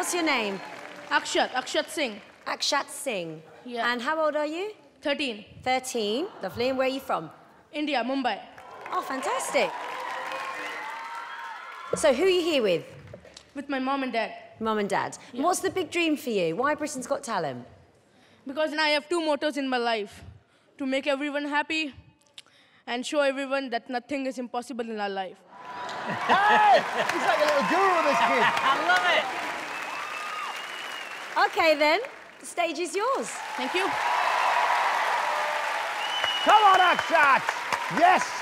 What's your name? Akshat, Akshat Singh. Akshat Singh. Yeah. And how old are you? 13. 13. Lovely. And where are you from? India, Mumbai. Oh, fantastic. So, who are you here with? With my mom and dad. Mom and dad. And what's the big dream for you? Why Britain's Got Talent? Because now I have two mottos in my life to make everyone happy and show everyone that nothing is impossible in our life. Hey! He's like a little guru, this kid. I love it. Okay, then. The stage is yours. Thank you. Come on, Akshat. Yes.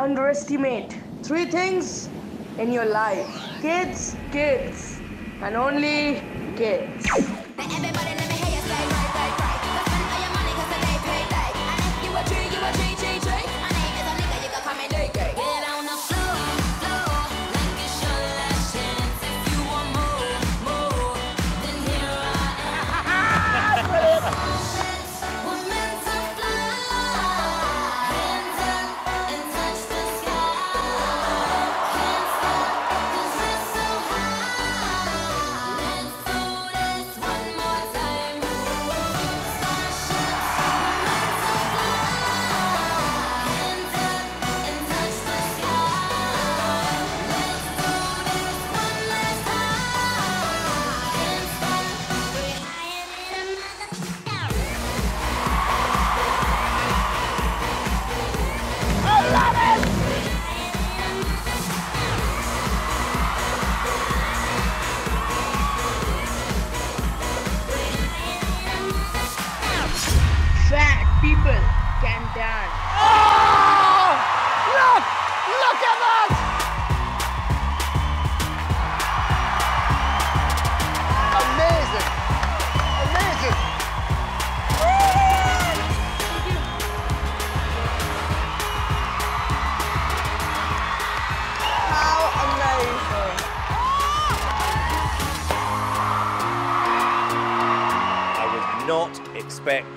Underestimate three things in your life. Kids, kids, and only kids.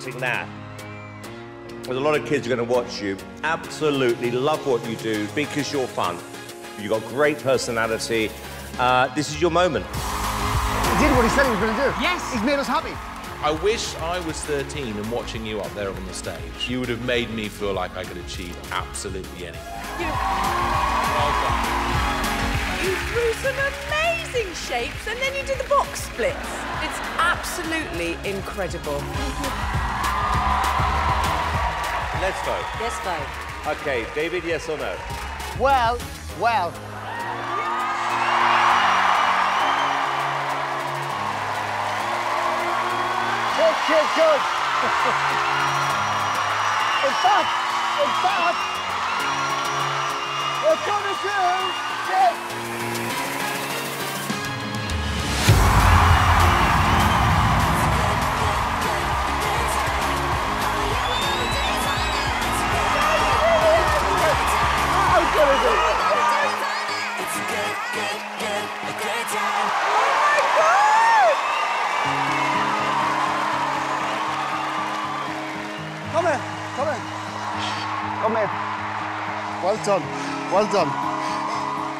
Expecting that. There's a lot of kids who are going to watch you. Absolutely love what you do because you're fun. You've got great personality. Uh, this is your moment. He did what he said he was going to do. Yes! He's made us happy. I wish I was 13 and watching you up there on the stage. You would have made me feel like I could achieve absolutely anything. You threw some amazing shapes and then you did the box splits. It's absolutely incredible. Let's vote. Yes, vote. Okay, David, yes or no? Well, well. Good, good, good. in fact, in fact, we're gonna do this. Come here, come here. Come here. Well done, well done.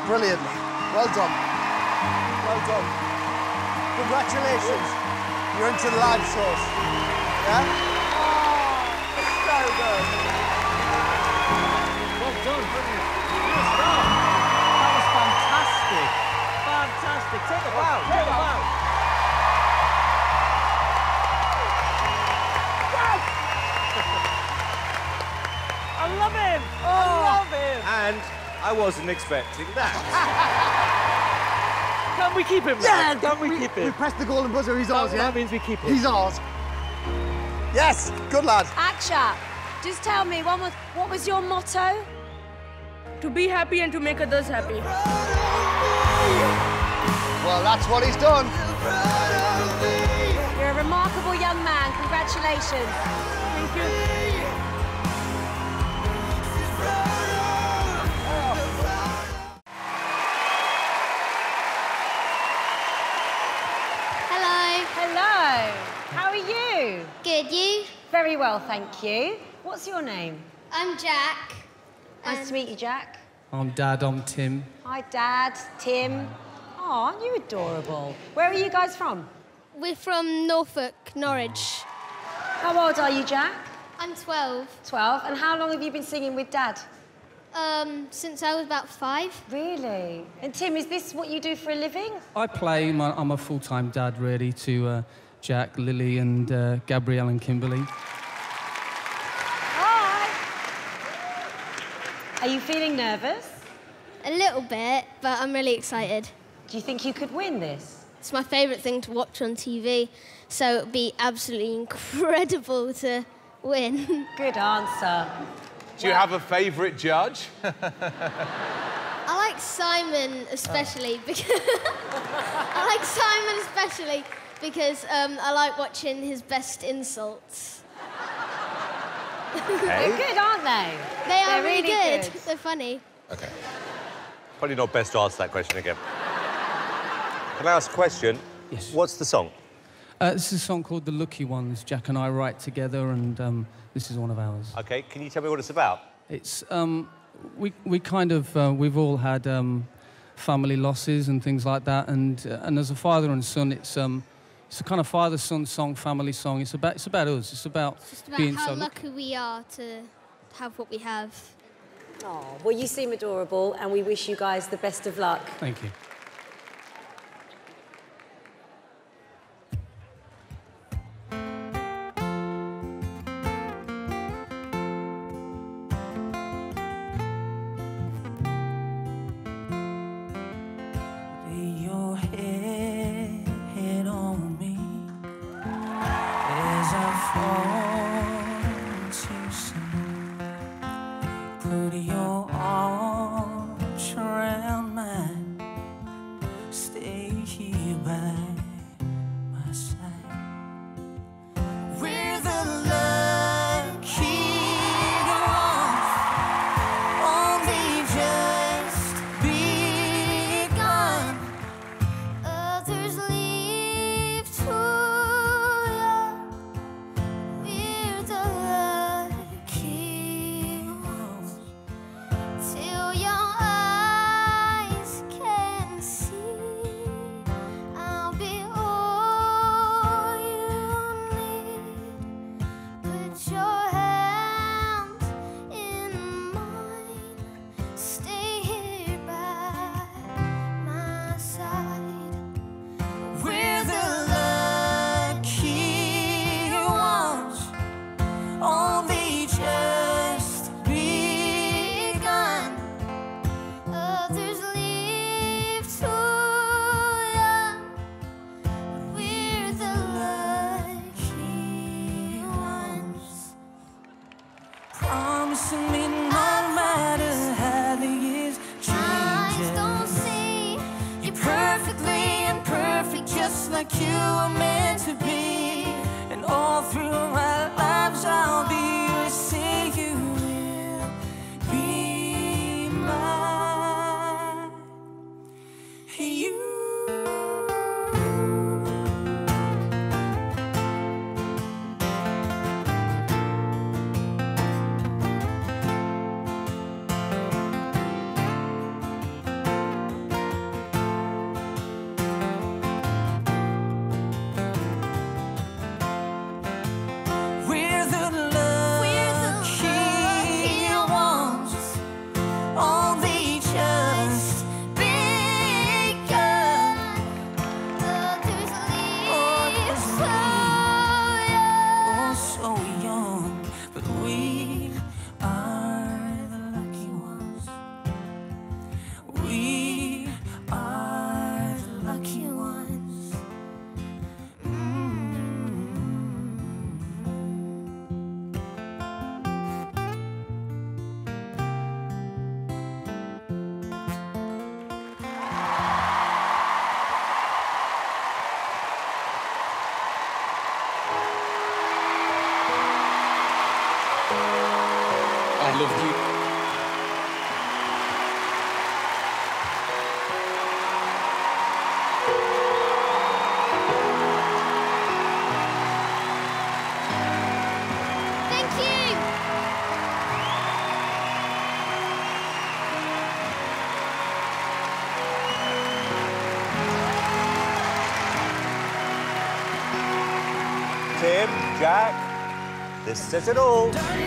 Brilliant. Well done. Well done. Congratulations. You're into the live source. Yeah? So good. Well done, brilliant. You're a star. That was fantastic. Fantastic. Take a bow. Take a bow. I love him. I oh. love him. And I wasn't expecting that. Can we keep him? Yeah, lad? Can we, keep him? We pressed the golden buzzer. He's ours, That- yeah? that means we keep him. He's ours. Yes, good lad. Aksha, just tell me, one was, what was your motto? To be happy and to make others happy. Well, that's what he's done. You're a remarkable young man. Congratulations. Thank you. Hello. Hello. How are you? Good, you? Very well, thank you. What's your name? I'm Jack. Nice to meet you, Jack. I'm Dad, I'm Tim. Hi, Dad, Tim. Oh, aren't you adorable? Where are you guys from? We're from Norfolk, Norwich. How old are you, Jack? I'm 12. 12. And how long have you been singing with Dad? Um, since I was about five. Really? And Tim, is this what you do for a living? I play, I'm a full time dad, really, to uh, Jack, Lily, and uh, Gabrielle and Kimberly. Hi. Are you feeling nervous? A little bit, but I'm really excited. Do you think you could win this? It's my favourite thing to watch on TV, so it'd be absolutely incredible to win. Good answer. Do you have a favourite judge? I like Simon especially because I like Simon especially because um, I like watching his best insults. They're good, aren't they? They are They're really, really good. good. They're funny. Okay. Probably not best to ask that question again. Can I ask a question? Yes. What's the song? Uh, this is a song called The Lucky Ones. Jack and I write together, and um, this is one of ours. Okay, can you tell me what it's about? It's um, we we kind of uh, we've all had um, family losses and things like that, and uh, and as a father and son, it's um, it's a kind of father-son song, family song. It's about it's about us. It's about It's about being how so. lucky we are to have what we have. Oh, well, you seem adorable, and we wish you guys the best of luck. Thank you. This says it all.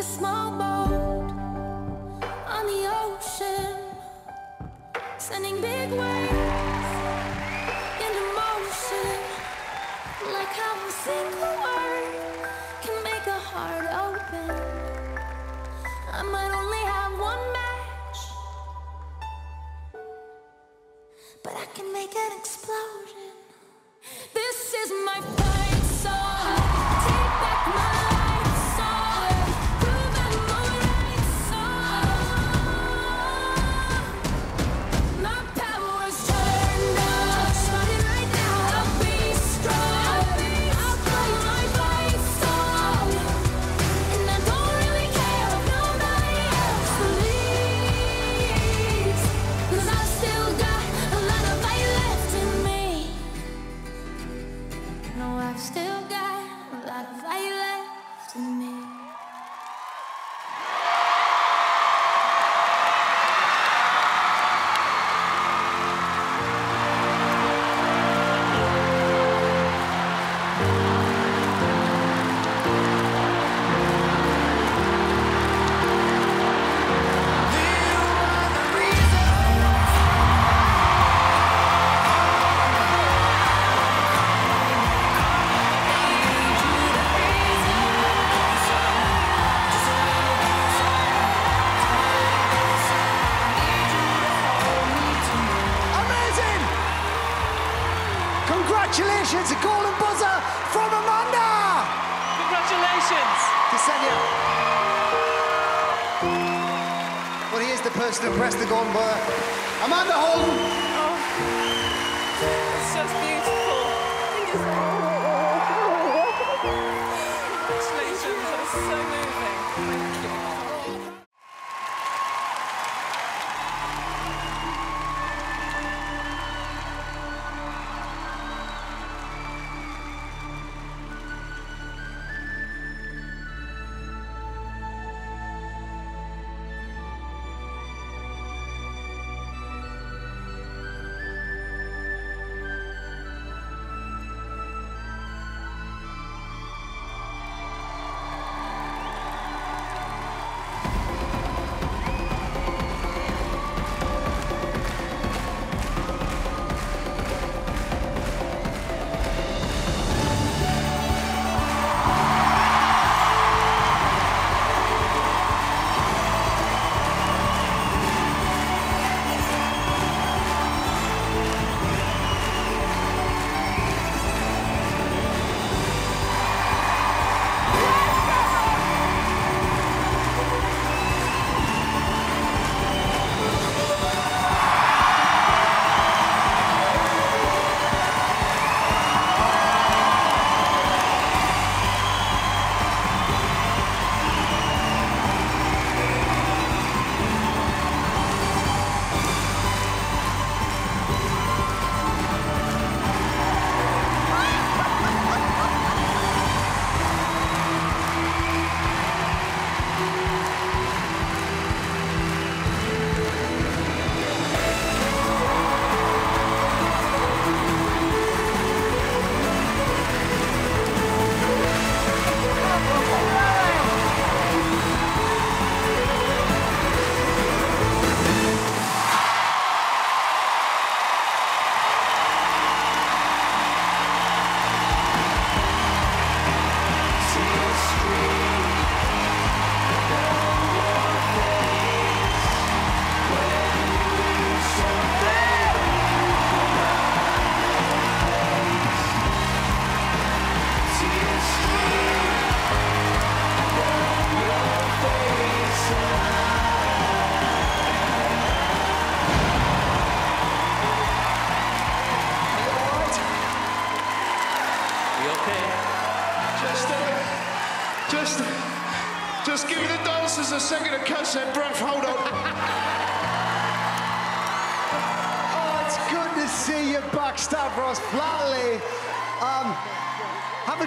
A small boat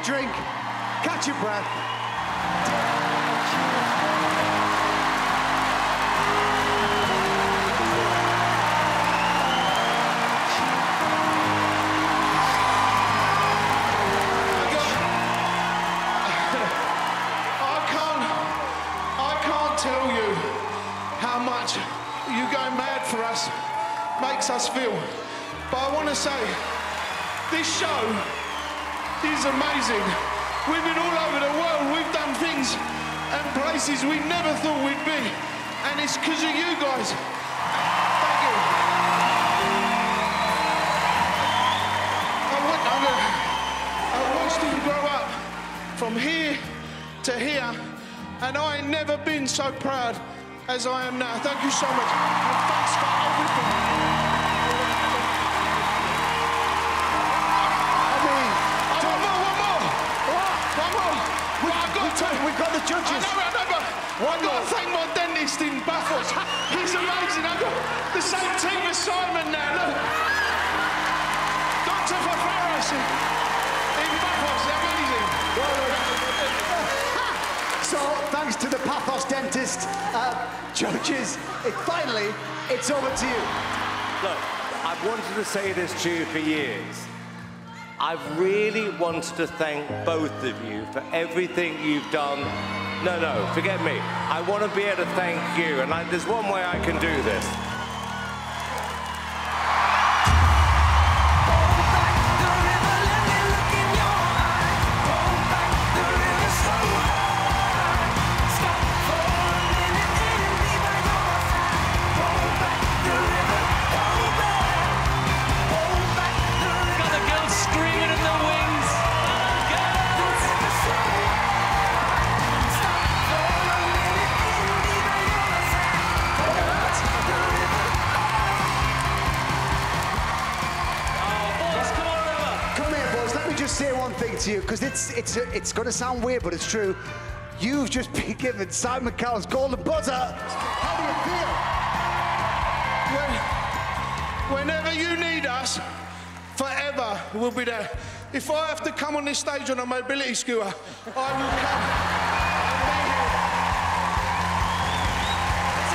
drink, catch your breath. Amazing. We've been all over the world. We've done things and places we never thought we'd be. And it's because of you guys. Thank you. I, watched him grow up from here to here, and I ain't never been so proud as I am now. Thank you so much. The judges. I know, I know, but I've got to thank my dentist in Bathurst. He's amazing. I've got the same team as Simon now. Look. Dr. Fafaras in Bathurst. Amazing. So, thanks to the Pathos dentist, uh, judges, it finally, it's over to you. Look, I've wanted to say this to you for years. I've really wanted to thank both of you for everything you've done. No, no, forget me. I want to be able to thank you, and I, there's one way I can do this. It's it's it's going to sound weird, but it's true. You've just been given Simon Cowell's golden buzzer. How do you feel? When, whenever you need us, forever we'll be there. If I have to come on this stage on a mobility scooter, I will come.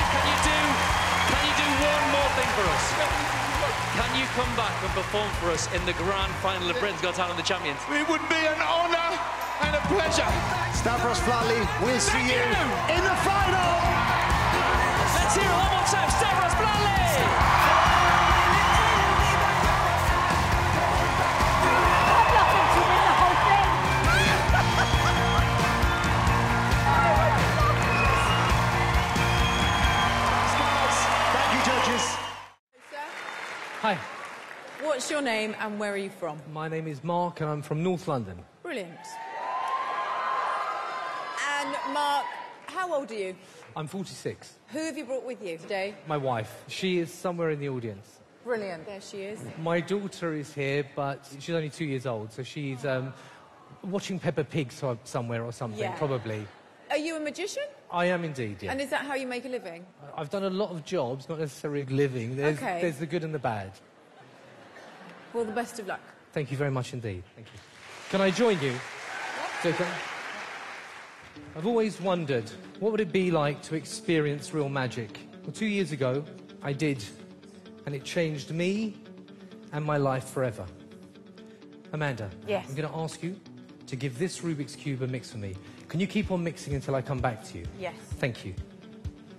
Can you do? Can you do one more thing for us? Can you come back and perform for us in the grand final of Britain's Got Talent, the champions? It would be an honour and a pleasure. Stavros Flatley, we'll see you in the final. Let's hear it one more time. Stavros Flatley. What's your name and where are you from? my name is Mark and I'm from North London. Brilliant. And Mark, how old are you? I'm 46. Who have you brought with you today? My wife, she is somewhere in the audience. Brilliant. There she is. My daughter is here, but she's only two years old, so she's um, watching Peppa Pig so- somewhere or something, Yeah. probably. Are you a magician? I am indeed, yeah. And is that how you make a living? I've done a lot of jobs, not necessarily living. There's, Okay. there's the good and the bad. Well, the best of luck. Thank you very much indeed. Thank you. Can I join you? Is it? I've always wondered what would it be like to experience real magic. Well, two years ago, I did, and it changed me and my life forever. Amanda, Yes. I'm going to ask you to give this Rubik's Cube a mix for me. Can you keep on mixing until I come back to you? Yes. Thank you.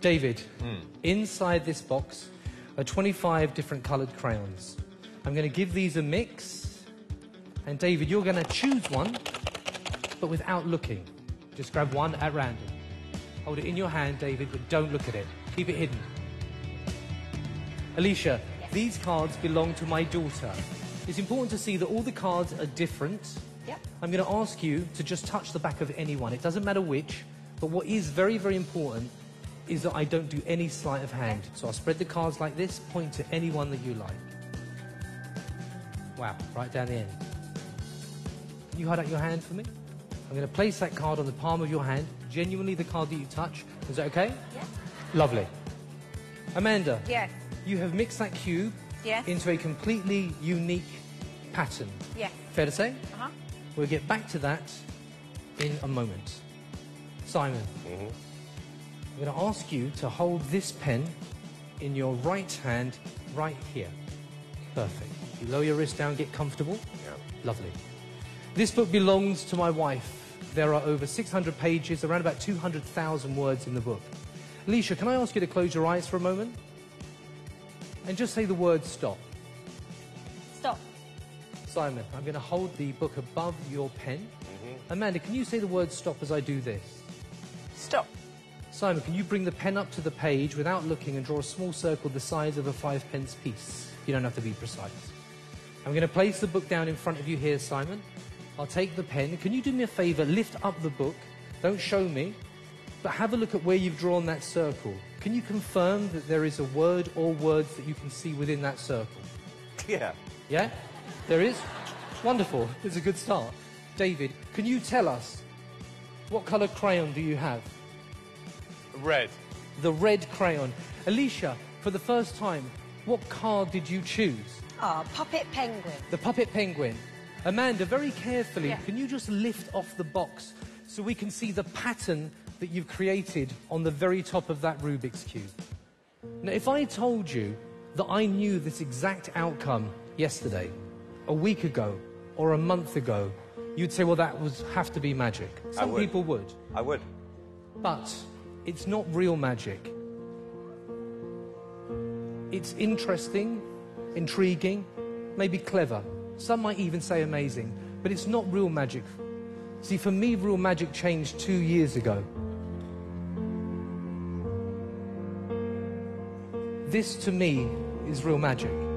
David, hmm. inside this box are 25 different coloured crayons. I'm going to give these a mix, and David, you're going to choose one, but without looking. Just grab one at random. Hold it in your hand, David, but don't look at it. Keep it hidden. Alesha, these cards belong to my daughter. It's important to see that all the cards are different. Yep. I'm going to ask you to just touch the back of any one. It doesn't matter which, but what is very, very important is that I don't do any sleight of hand. So I'll spread the cards like this, point to any one that you like. Wow, right down the end. Can you hold out your hand for me? I'm going to place that card on the palm of your hand, genuinely the card that you touch. Is that okay? Yeah. Lovely. Amanda, Yes. you have mixed that cube Yes. into a completely unique pattern. Yes. Fair to say? Uh-huh. We'll get back to that in a moment. Simon, Mm. I'm going to ask you to hold this pen in your right hand right here. Perfect. You lower your wrist down, get comfortable. Yeah. Lovely. This book belongs to my wife. There are over 600 pages, around about 200,000 words in the book. Alesha, can I ask you to close your eyes for a moment? and just say the word stop. Stop. Simon, I'm going to hold the book above your pen. Mm-hmm. Amanda, can you say the word stop as I do this? Stop. Simon, can you bring the pen up to the page without looking and draw a small circle the size of a five pence piece? You don't have to be precise. I'm going to place the book down in front of you here, Simon. I'll take the pen. Can you do me a favour? Lift up the book. Don't show me, but have a look at where you've drawn that circle. Can you confirm that there is a word or words that you can see within that circle? Yeah. Yeah? There is? Wonderful. It's a good start. David, can you tell us what colour crayon do you have? Red. The red crayon. Alesha, for the first time, what card did you choose? Ah, puppet penguin. The puppet penguin. Amanda, very carefully, can you just lift off the box so we can see the pattern that you've created on the very top of that Rubik's Cube? Now, if I told you that I knew this exact outcome yesterday, a week ago, or a month ago, you'd say, well, that would have to be magic. I Some would. people would. I would. But it's not real magic. It's interesting, intriguing, maybe clever. Some might even say amazing, but it's not real magic. See, for me, real magic changed two years ago. This, to me, is real magic.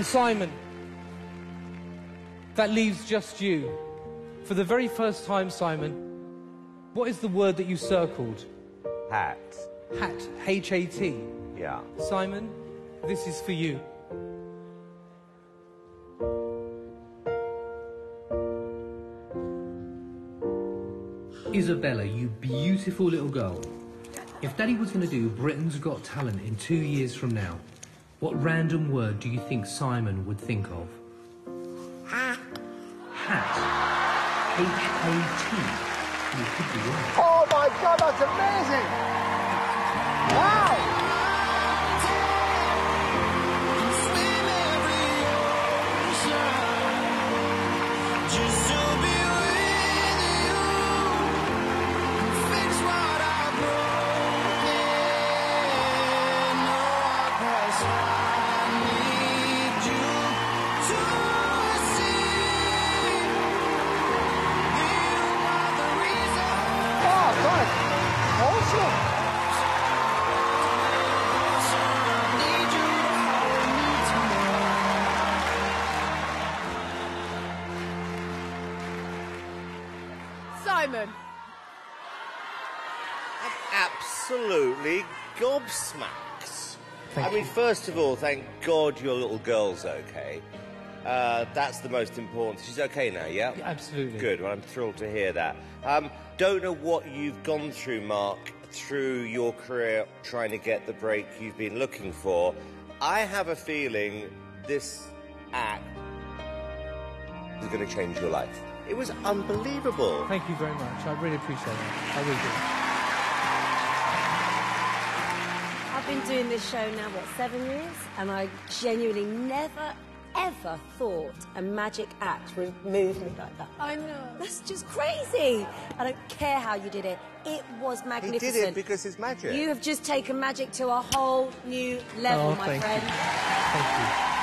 And Simon, that leaves just you. For the very first time, Simon, what is the word that you circled? Hat. Hat. H A T. Yeah. Simon, this is for you. Isabella, you beautiful little girl. If Daddy was going to do Britain's Got Talent in two years from now, what random word do you think Simon would think of? Hat. H-A-T. You could be right. Oh my god, that's amazing! Wow! First of all, thank God your little girl's okay. Uh, that's the most important. She's okay now, yeah? absolutely. Good. Well, I'm thrilled to hear that. Um, don't know what you've gone through, Mark, through your career trying to get the break you've been looking for. I have a feeling this act is going to change your life. It was unbelievable. Thank you very much. I really appreciate that. I really do. Been doing this show now, what, seven years? And I genuinely never, ever thought a magic act would move me like that. I know. That's just crazy. I don't care how you did it. It was magnificent. He magnificent. did it because it's magic. You have just taken magic to a whole new level, Oh, my thank friend. It's great, isn't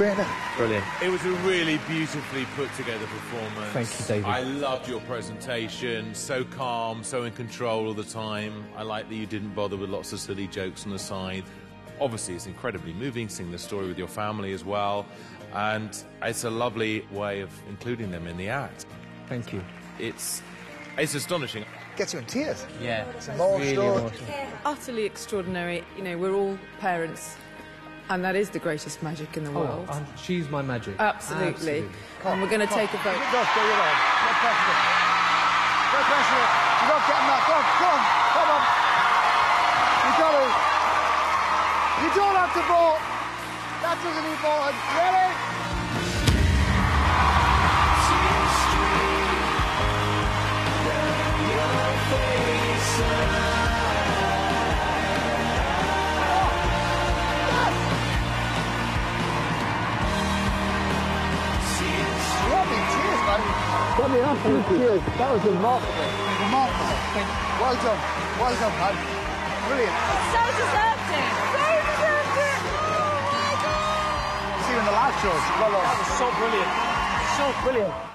it? Brilliant. It was a really beautifully put together performance. Thank you, David. I loved your presentation. So calm, so in control all the time. I like that you didn't bother with lots of silly jokes on the side. Obviously, it's incredibly moving seeing the story with your family as well. And it's a lovely way of including them in the act. Thank you. It's it's astonishing. Gets you in tears. Yeah. It's emotional. Utterly extraordinary. You know, we're all parents, and that is the greatest magic in the Oh, world. um, she's my magic. Absolutely. Absolutely. And we're going to take a vote. Go, go, you're on. No pressure. No pressure. You're not getting that. Go on, go on. Come on. You got to. You don't have to vote. That doesn't important. Ready? What in tears, man? Got me. That was remarkable. Remarkable. Well done. Well done, man. Brilliant. So deserved it. So deserved it. Oh, my God. See you in the live shows. That was so brilliant. So brilliant.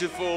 Beautiful,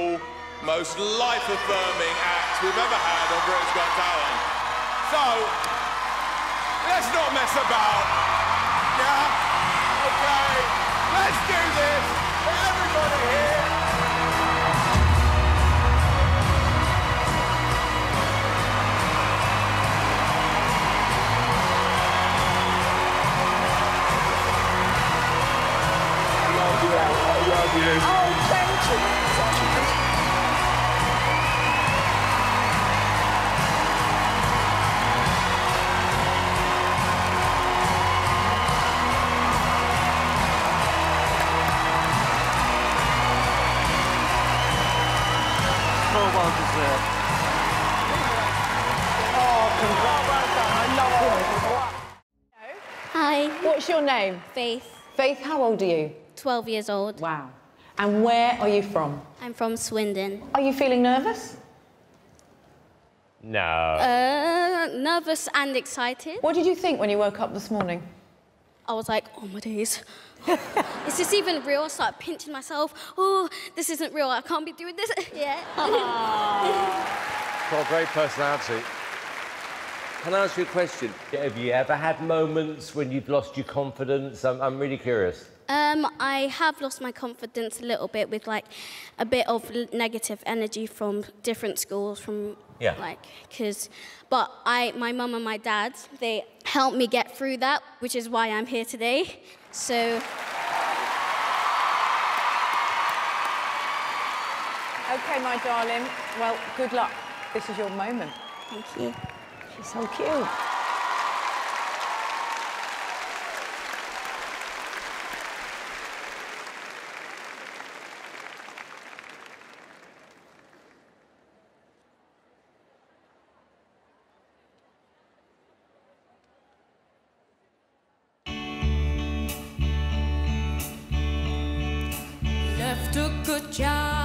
Faith. Faith, how old are you? 12 years old. Wow. And where are you from? I'm from Swindon. Are you feeling nervous? No. Uh, nervous and excited. What did you think when you woke up this morning? I was like, oh my days. Is this even real? I started pinching myself. Oh, this isn't real. I can't be doing this. yeah. Got a great personality. Can I ask you a question? Have you ever had moments when you've lost your confidence? I'm, I'm really curious. Um, I have lost my confidence a little bit with like a bit of negative energy from different schools, from Yeah. like, cause, but I, my mum and my dad, they helped me get through that, which is why I'm here today. So Okay, my darling. Well, good luck. This is your moment. Thank you. She's so cute. Left a good job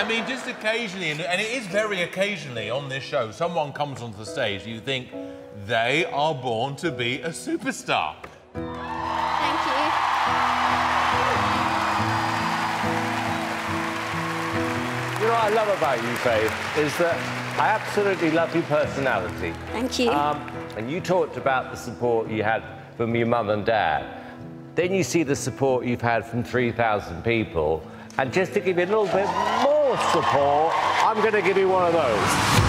I mean, just occasionally, and, and it is very occasionally on this show, someone comes onto the stage, you think they are born to be a superstar. Thank you. You know what I love about you, Faith, is that I absolutely love your personality. Thank you. Um, and you talked about the support you had from your mum and dad. Then you see the support you've had from 3,000 people. And just to give you a little bit more support, I'm going to give you one of those.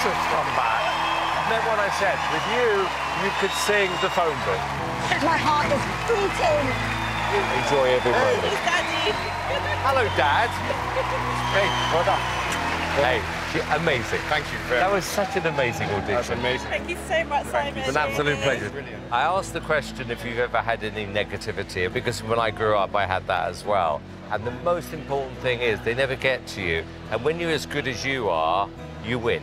Should come back. And then what I said, with you, you could sing the phone book. My heart is beating. Enjoy every moment. Hello, Dad. Hey, well done. Hey, she- amazing. Thank you very That was such an amazing audition. That's amazing. Thank you so much, Simon. It's an absolute pleasure. Brilliant. I asked the question if you've ever had any negativity, because when I grew up, I had that as well. And the most important thing is they never get to you. And when you're as good as you are, you win.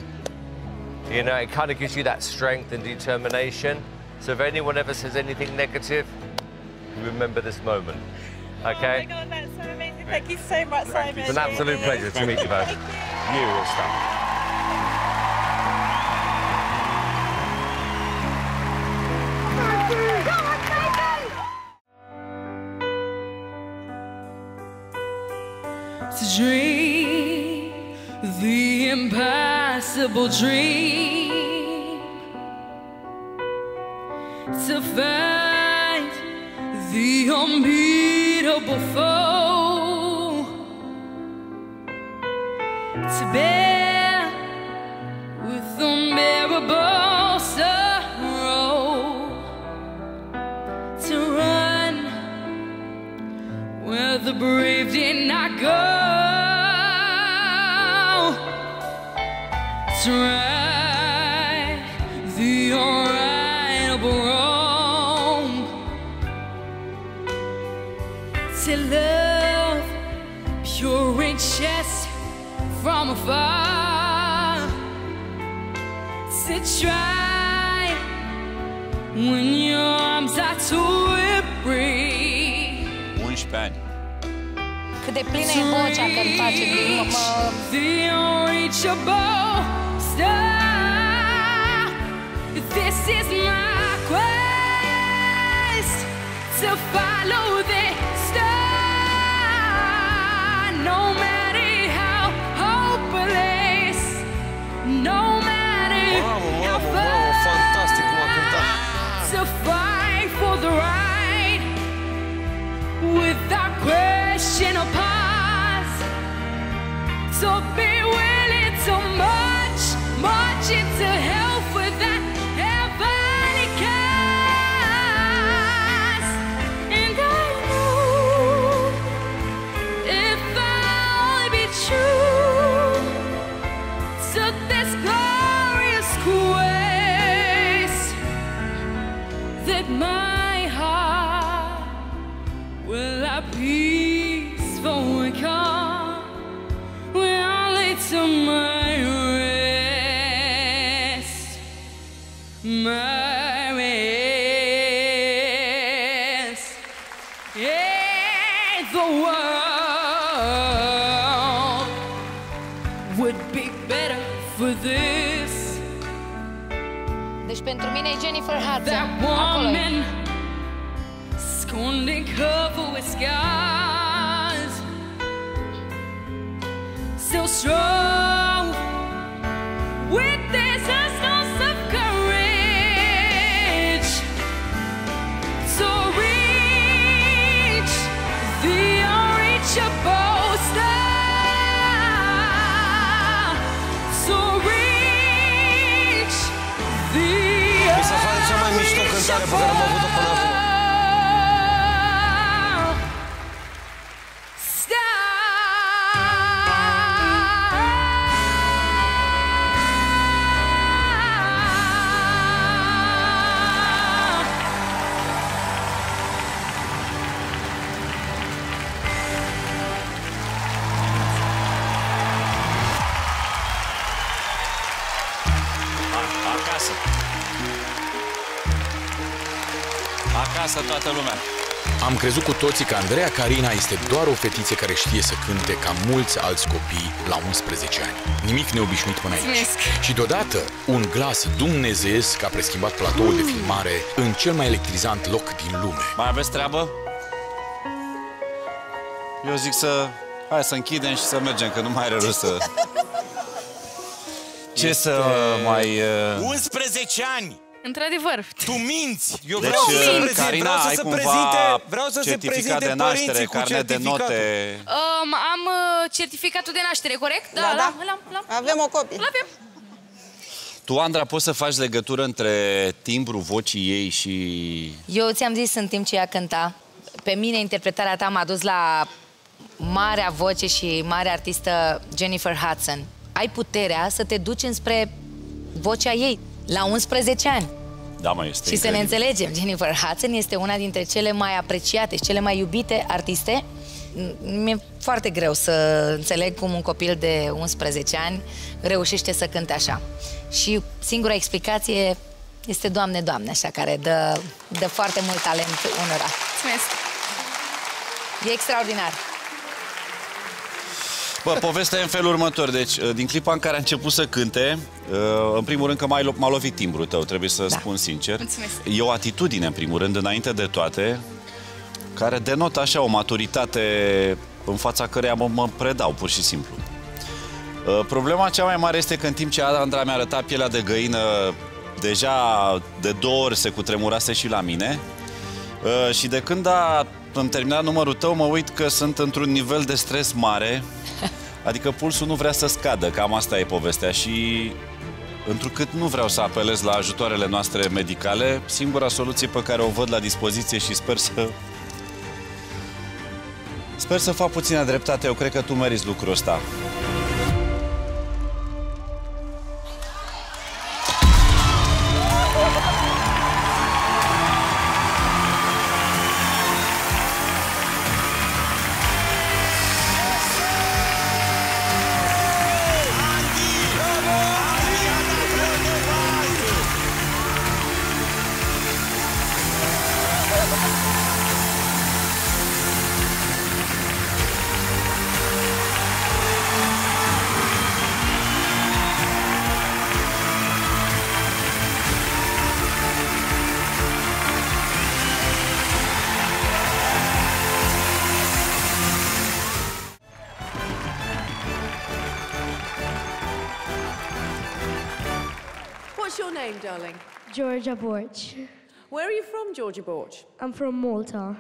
You know, it kind of gives you that strength and determination. So if anyone ever says anything negative, remember this moment. Okay? Oh my God, that's so amazing. Thank you so much, Simon. It's an absolute pleasure to meet you both. You will stop. to dream impossible dream to fight the unbeatable foe To right the unrightable wrong. To love pure and just from afar. To try when your arms are too weary. 11 ani. Cât de plină e vocea când face mă, mă... is my quest to follow the star. No matter how hopeless, no matter how far. fantastic cum a cântat. To fight for the right without question or pause. So be Deci pentru mine e Jennifer Hudson. That woman scorned and covered with scars, still strong Acasă toată lumea. Am crezut cu toții că Andreea Carina este doar o fetiță care știe să cânte ca mulți alți copii la 11 ani. Nimic neobișnuit până aici. Mulțumesc. Și deodată, un glas dumnezeiesc a preschimbat platoul de filmare în cel mai electrizant loc din lume. Mai aveți treabă? Eu zic să... Hai să închidem și să mergem, că nu mai are rost să... Ce să mai... uh, 11 ani! Într-adevăr. Tu minți! Eu Deci, vreau să uh, se prezinte, Carina, vreau să ai se cumva prezinte- vreau să se certificat prezinte de naștere, părinții cu carnet de certificatul. note... Um, am uh, certificatul de naștere, corect? Da, da. L-am, l-am, Avem o copie. L-avem. Tu, Andra, poți să faci legătură între timbru vocii ei și... Eu ți-am zis în timp ce ea cânta, pe mine interpretarea ta m-a dus la marea voce și marea artistă Jennifer Hudson. Ai puterea să te duci înspre vocea ei la 11 ani. Da, mă, este Și să ne incredibil. înțelegem, Jennifer Hudson este una dintre cele mai apreciate și cele mai iubite artiste. Mi-e foarte greu să înțeleg cum un copil de 11 ani reușește să cânte așa. Și singura explicație este Doamne, Doamne, așa, care dă, dă foarte mult talent unora. Mulțumesc! E extraordinar. Bă, povestea e în felul următor. Deci, uh, din clipa în care a început să cânte, uh, în primul rând că m-a, m-a lovit timbrul tău, trebuie să Da. spun sincer. Mulțumesc. E o atitudine, în primul rând, înainte de toate, care denotă așa o maturitate în fața căreia mă, mă predau, pur și simplu. Uh, Problema cea mai mare este că în timp ce Andra mi-a arătat pielea de găină, deja de două ori se cutremurase și la mine. Uh, Și de când a am terminat numărul tău, mă uit că sunt într-un nivel de stres mare. Adică pulsul nu vrea să scadă, cam asta e povestea. Și întrucât nu vreau să apelez la ajutoarele noastre medicale, singura soluție pe care o văd la dispoziție și sper să... Sper să fac puțină dreptate, eu cred că tu meriți lucrul ăsta. Name, darling? Georgia Borg. Where are you from, Georgia Borg? I'm from Malta.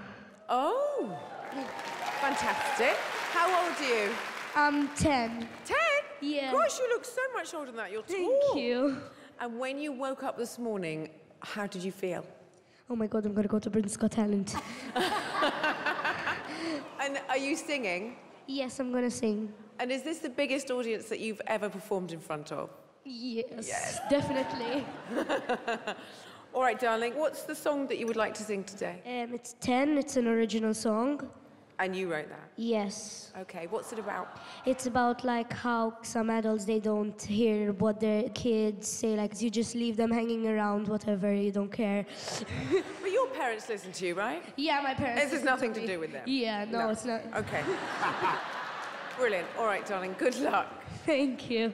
Oh, fantastic. How old are you? I'm 10. 10? Yeah. Gosh, you look so much older than that. You're Thank tall. Thank you. And when you woke up this morning, how did you feel? Oh my god, I'm gonna go to Britain's Got Talent. And are you singing? yes, I'm gonna sing. And is this the biggest audience that you've ever performed in front of? Yes, yes. definitely. All right, darling, what's the song that you would like to sing today? Um, it's 10, it's an original song. And you wrote that? Yes. Okay, what's it about? It's about like how some adults they don't hear what their kids say, like you just leave them hanging around, whatever, you don't care. But your parents listen to you, right? Yeah, my parents. This has nothing to to do with them. Yeah, no, it's not. Okay. Brilliant. All right, darling, good luck. Thank you.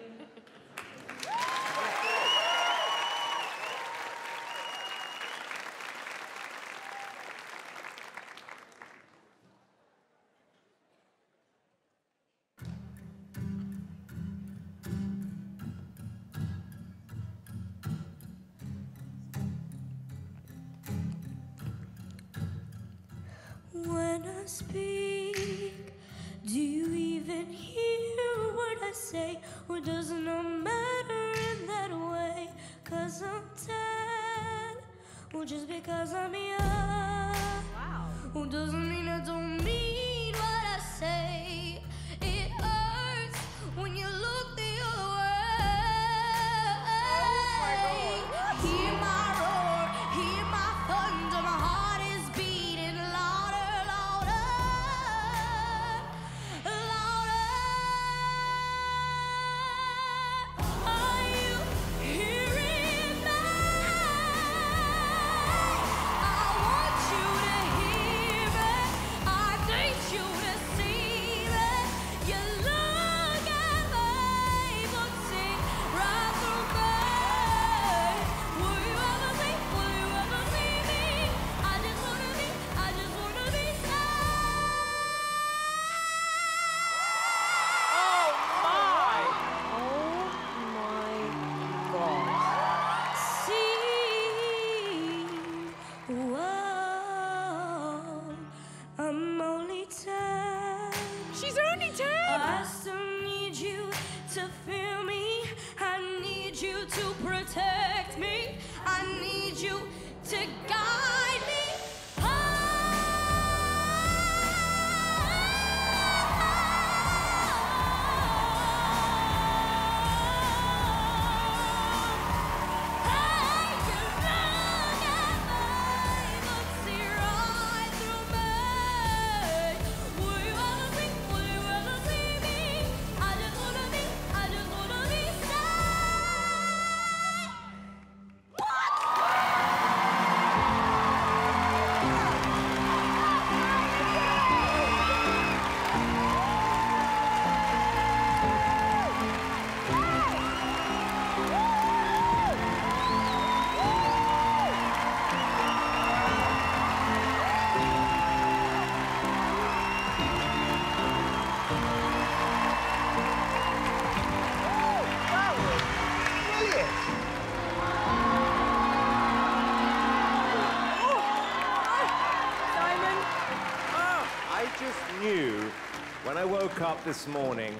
Up this morning,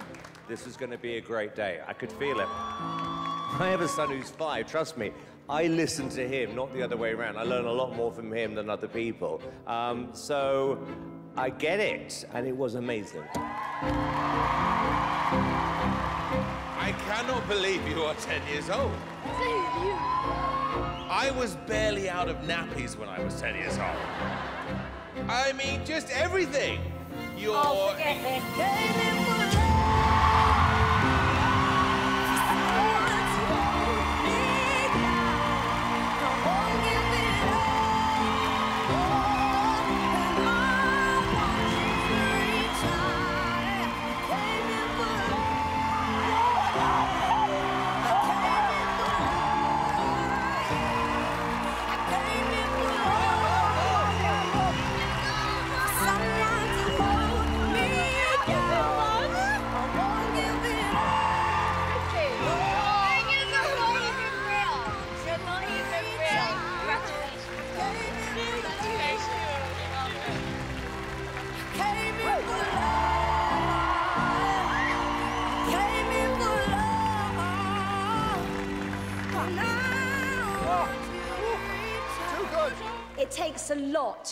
this was going to be a great day. I could feel it. I have a son who's five, trust me. I listen to him, not the other way around. I learn a lot more from him than other people. Um, so I get it, and it was amazing. I cannot believe you are 10 years old. I was barely out of nappies when I was 10 years old. I mean, just everything. Your.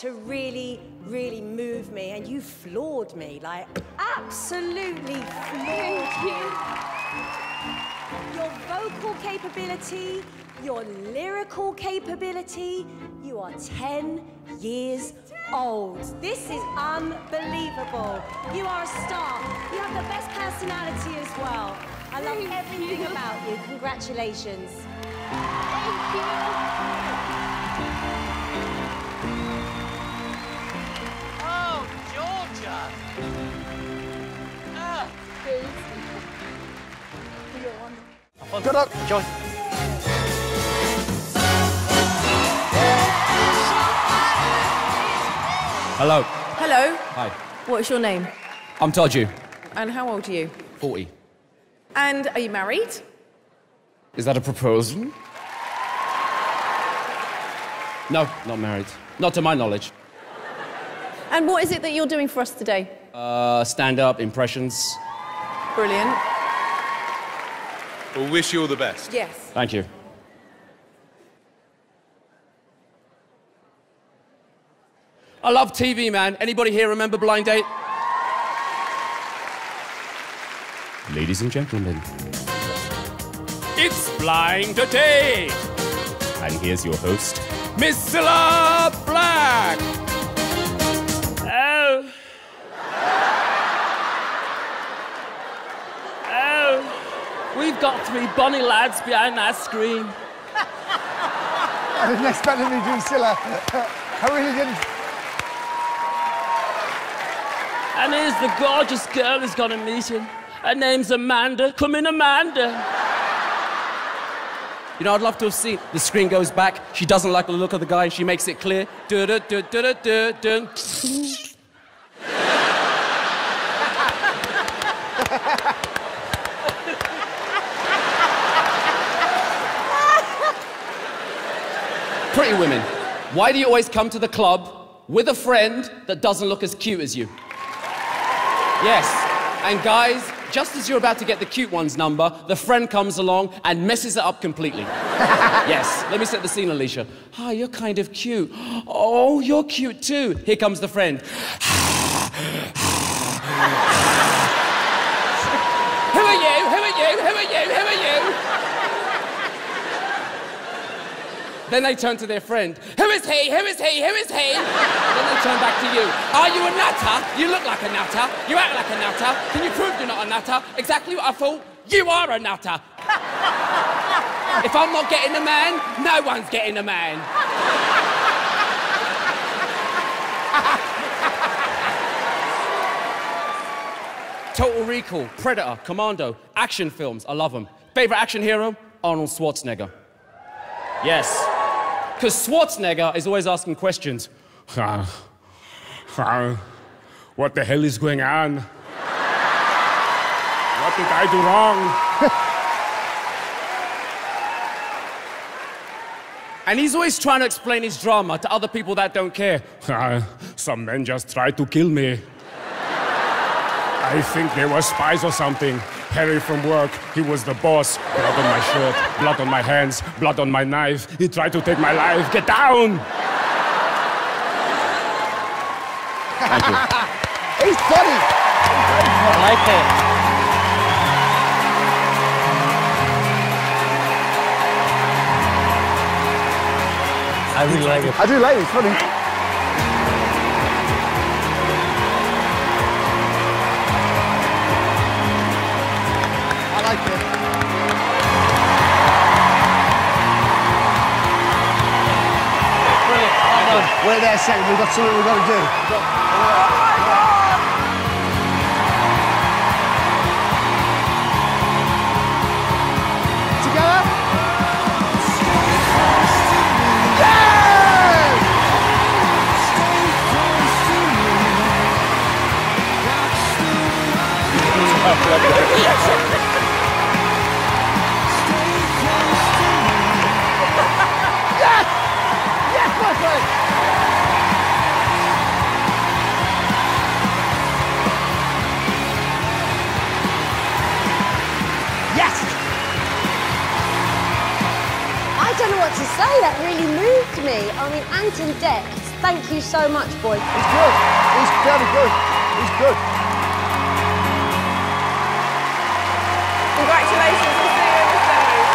To really, really move me, and you floored me, like absolutely floored you. Your vocal capability, your lyrical capability, you are 10 years old. This is unbelievable. You are a star. You have the best personality as well. I love everything about you. Congratulations. Thank Oh, Good luck. Joy. Hello. Hello. Hi. What's your name? I'm Toju. And how old are you? 40. And are you married? Is that a proposal? No, not married. Not to my knowledge. And what is it that you're doing for us today? Uh, stand up, impressions. Brilliant. We'll wish you all the best. Yes. Thank you. I love TV, man. Anybody here remember Blind Date? Ladies and gentlemen, it's Blind Date! And here's your host, Miss Cilla Black! Oh. Oh. We've got three bonny lads behind that screen. I didn't expect them to do Cilla. I really didn't. And here's the gorgeous girl who's gonna meet him. Her name's Amanda. Come in, Amanda. You know, I'd love to have seen. The screen goes back. She doesn't like the look of the guy, and she makes it clear. Women, why do you always come to the club with a friend that doesn't look as cute as you? Yes, and guys, just as you're about to get the cute one's number, the friend comes along and messes it up completely. yes, let me set the scene, Alesha. Ah, you're kind of cute. Oh, you're cute too. Here comes the friend. Who are you? Who are you? Who are you? Who are you? Then they turn to their friend. Who is he? Who is he? Who is he? then they turn back to you. Are you a nutter? You look like a nutter. You act like a nutter. Can you prove you're not a nutter? Exactly what I thought. You are a nutter. if I'm not getting a man, no one's getting a man. Total Recall, Predator, Commando, action films. I love them. Favorite action hero? Arnold Schwarzenegger. Yes. Because Schwarzenegger is always asking questions. What the hell is going on? what did I do wrong? And he's always trying to explain his drama to other people that don't care. Some men just tried to kill me. I think they were spies or something. Harry from work, he was the boss. Blood on my shirt, blood on my hands, blood on my knife. He tried to take my life. Get down! Thank you. He's funny. I like it. I really like it. I do like it. It's funny. Wait there a second. We've got something we've got to do. Together. Yes! Yes, my friend! What to say. That really moved me. I mean, Ant and Dec, thank you so much, boy. He's good. He's very good. He's good. Congratulations. We'll see you in the semis.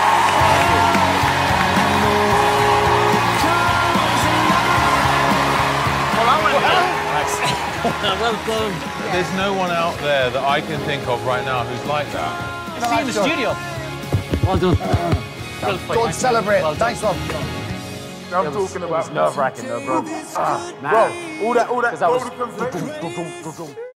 Well, I went well done. There's no one out there that I can think of right now who's like that. See you in the studio. Well done. Go and celebrate. Thanks, Rob. I'm talking about nerve-wracking, though, bro. Bro, all that, all that, that all the confetti.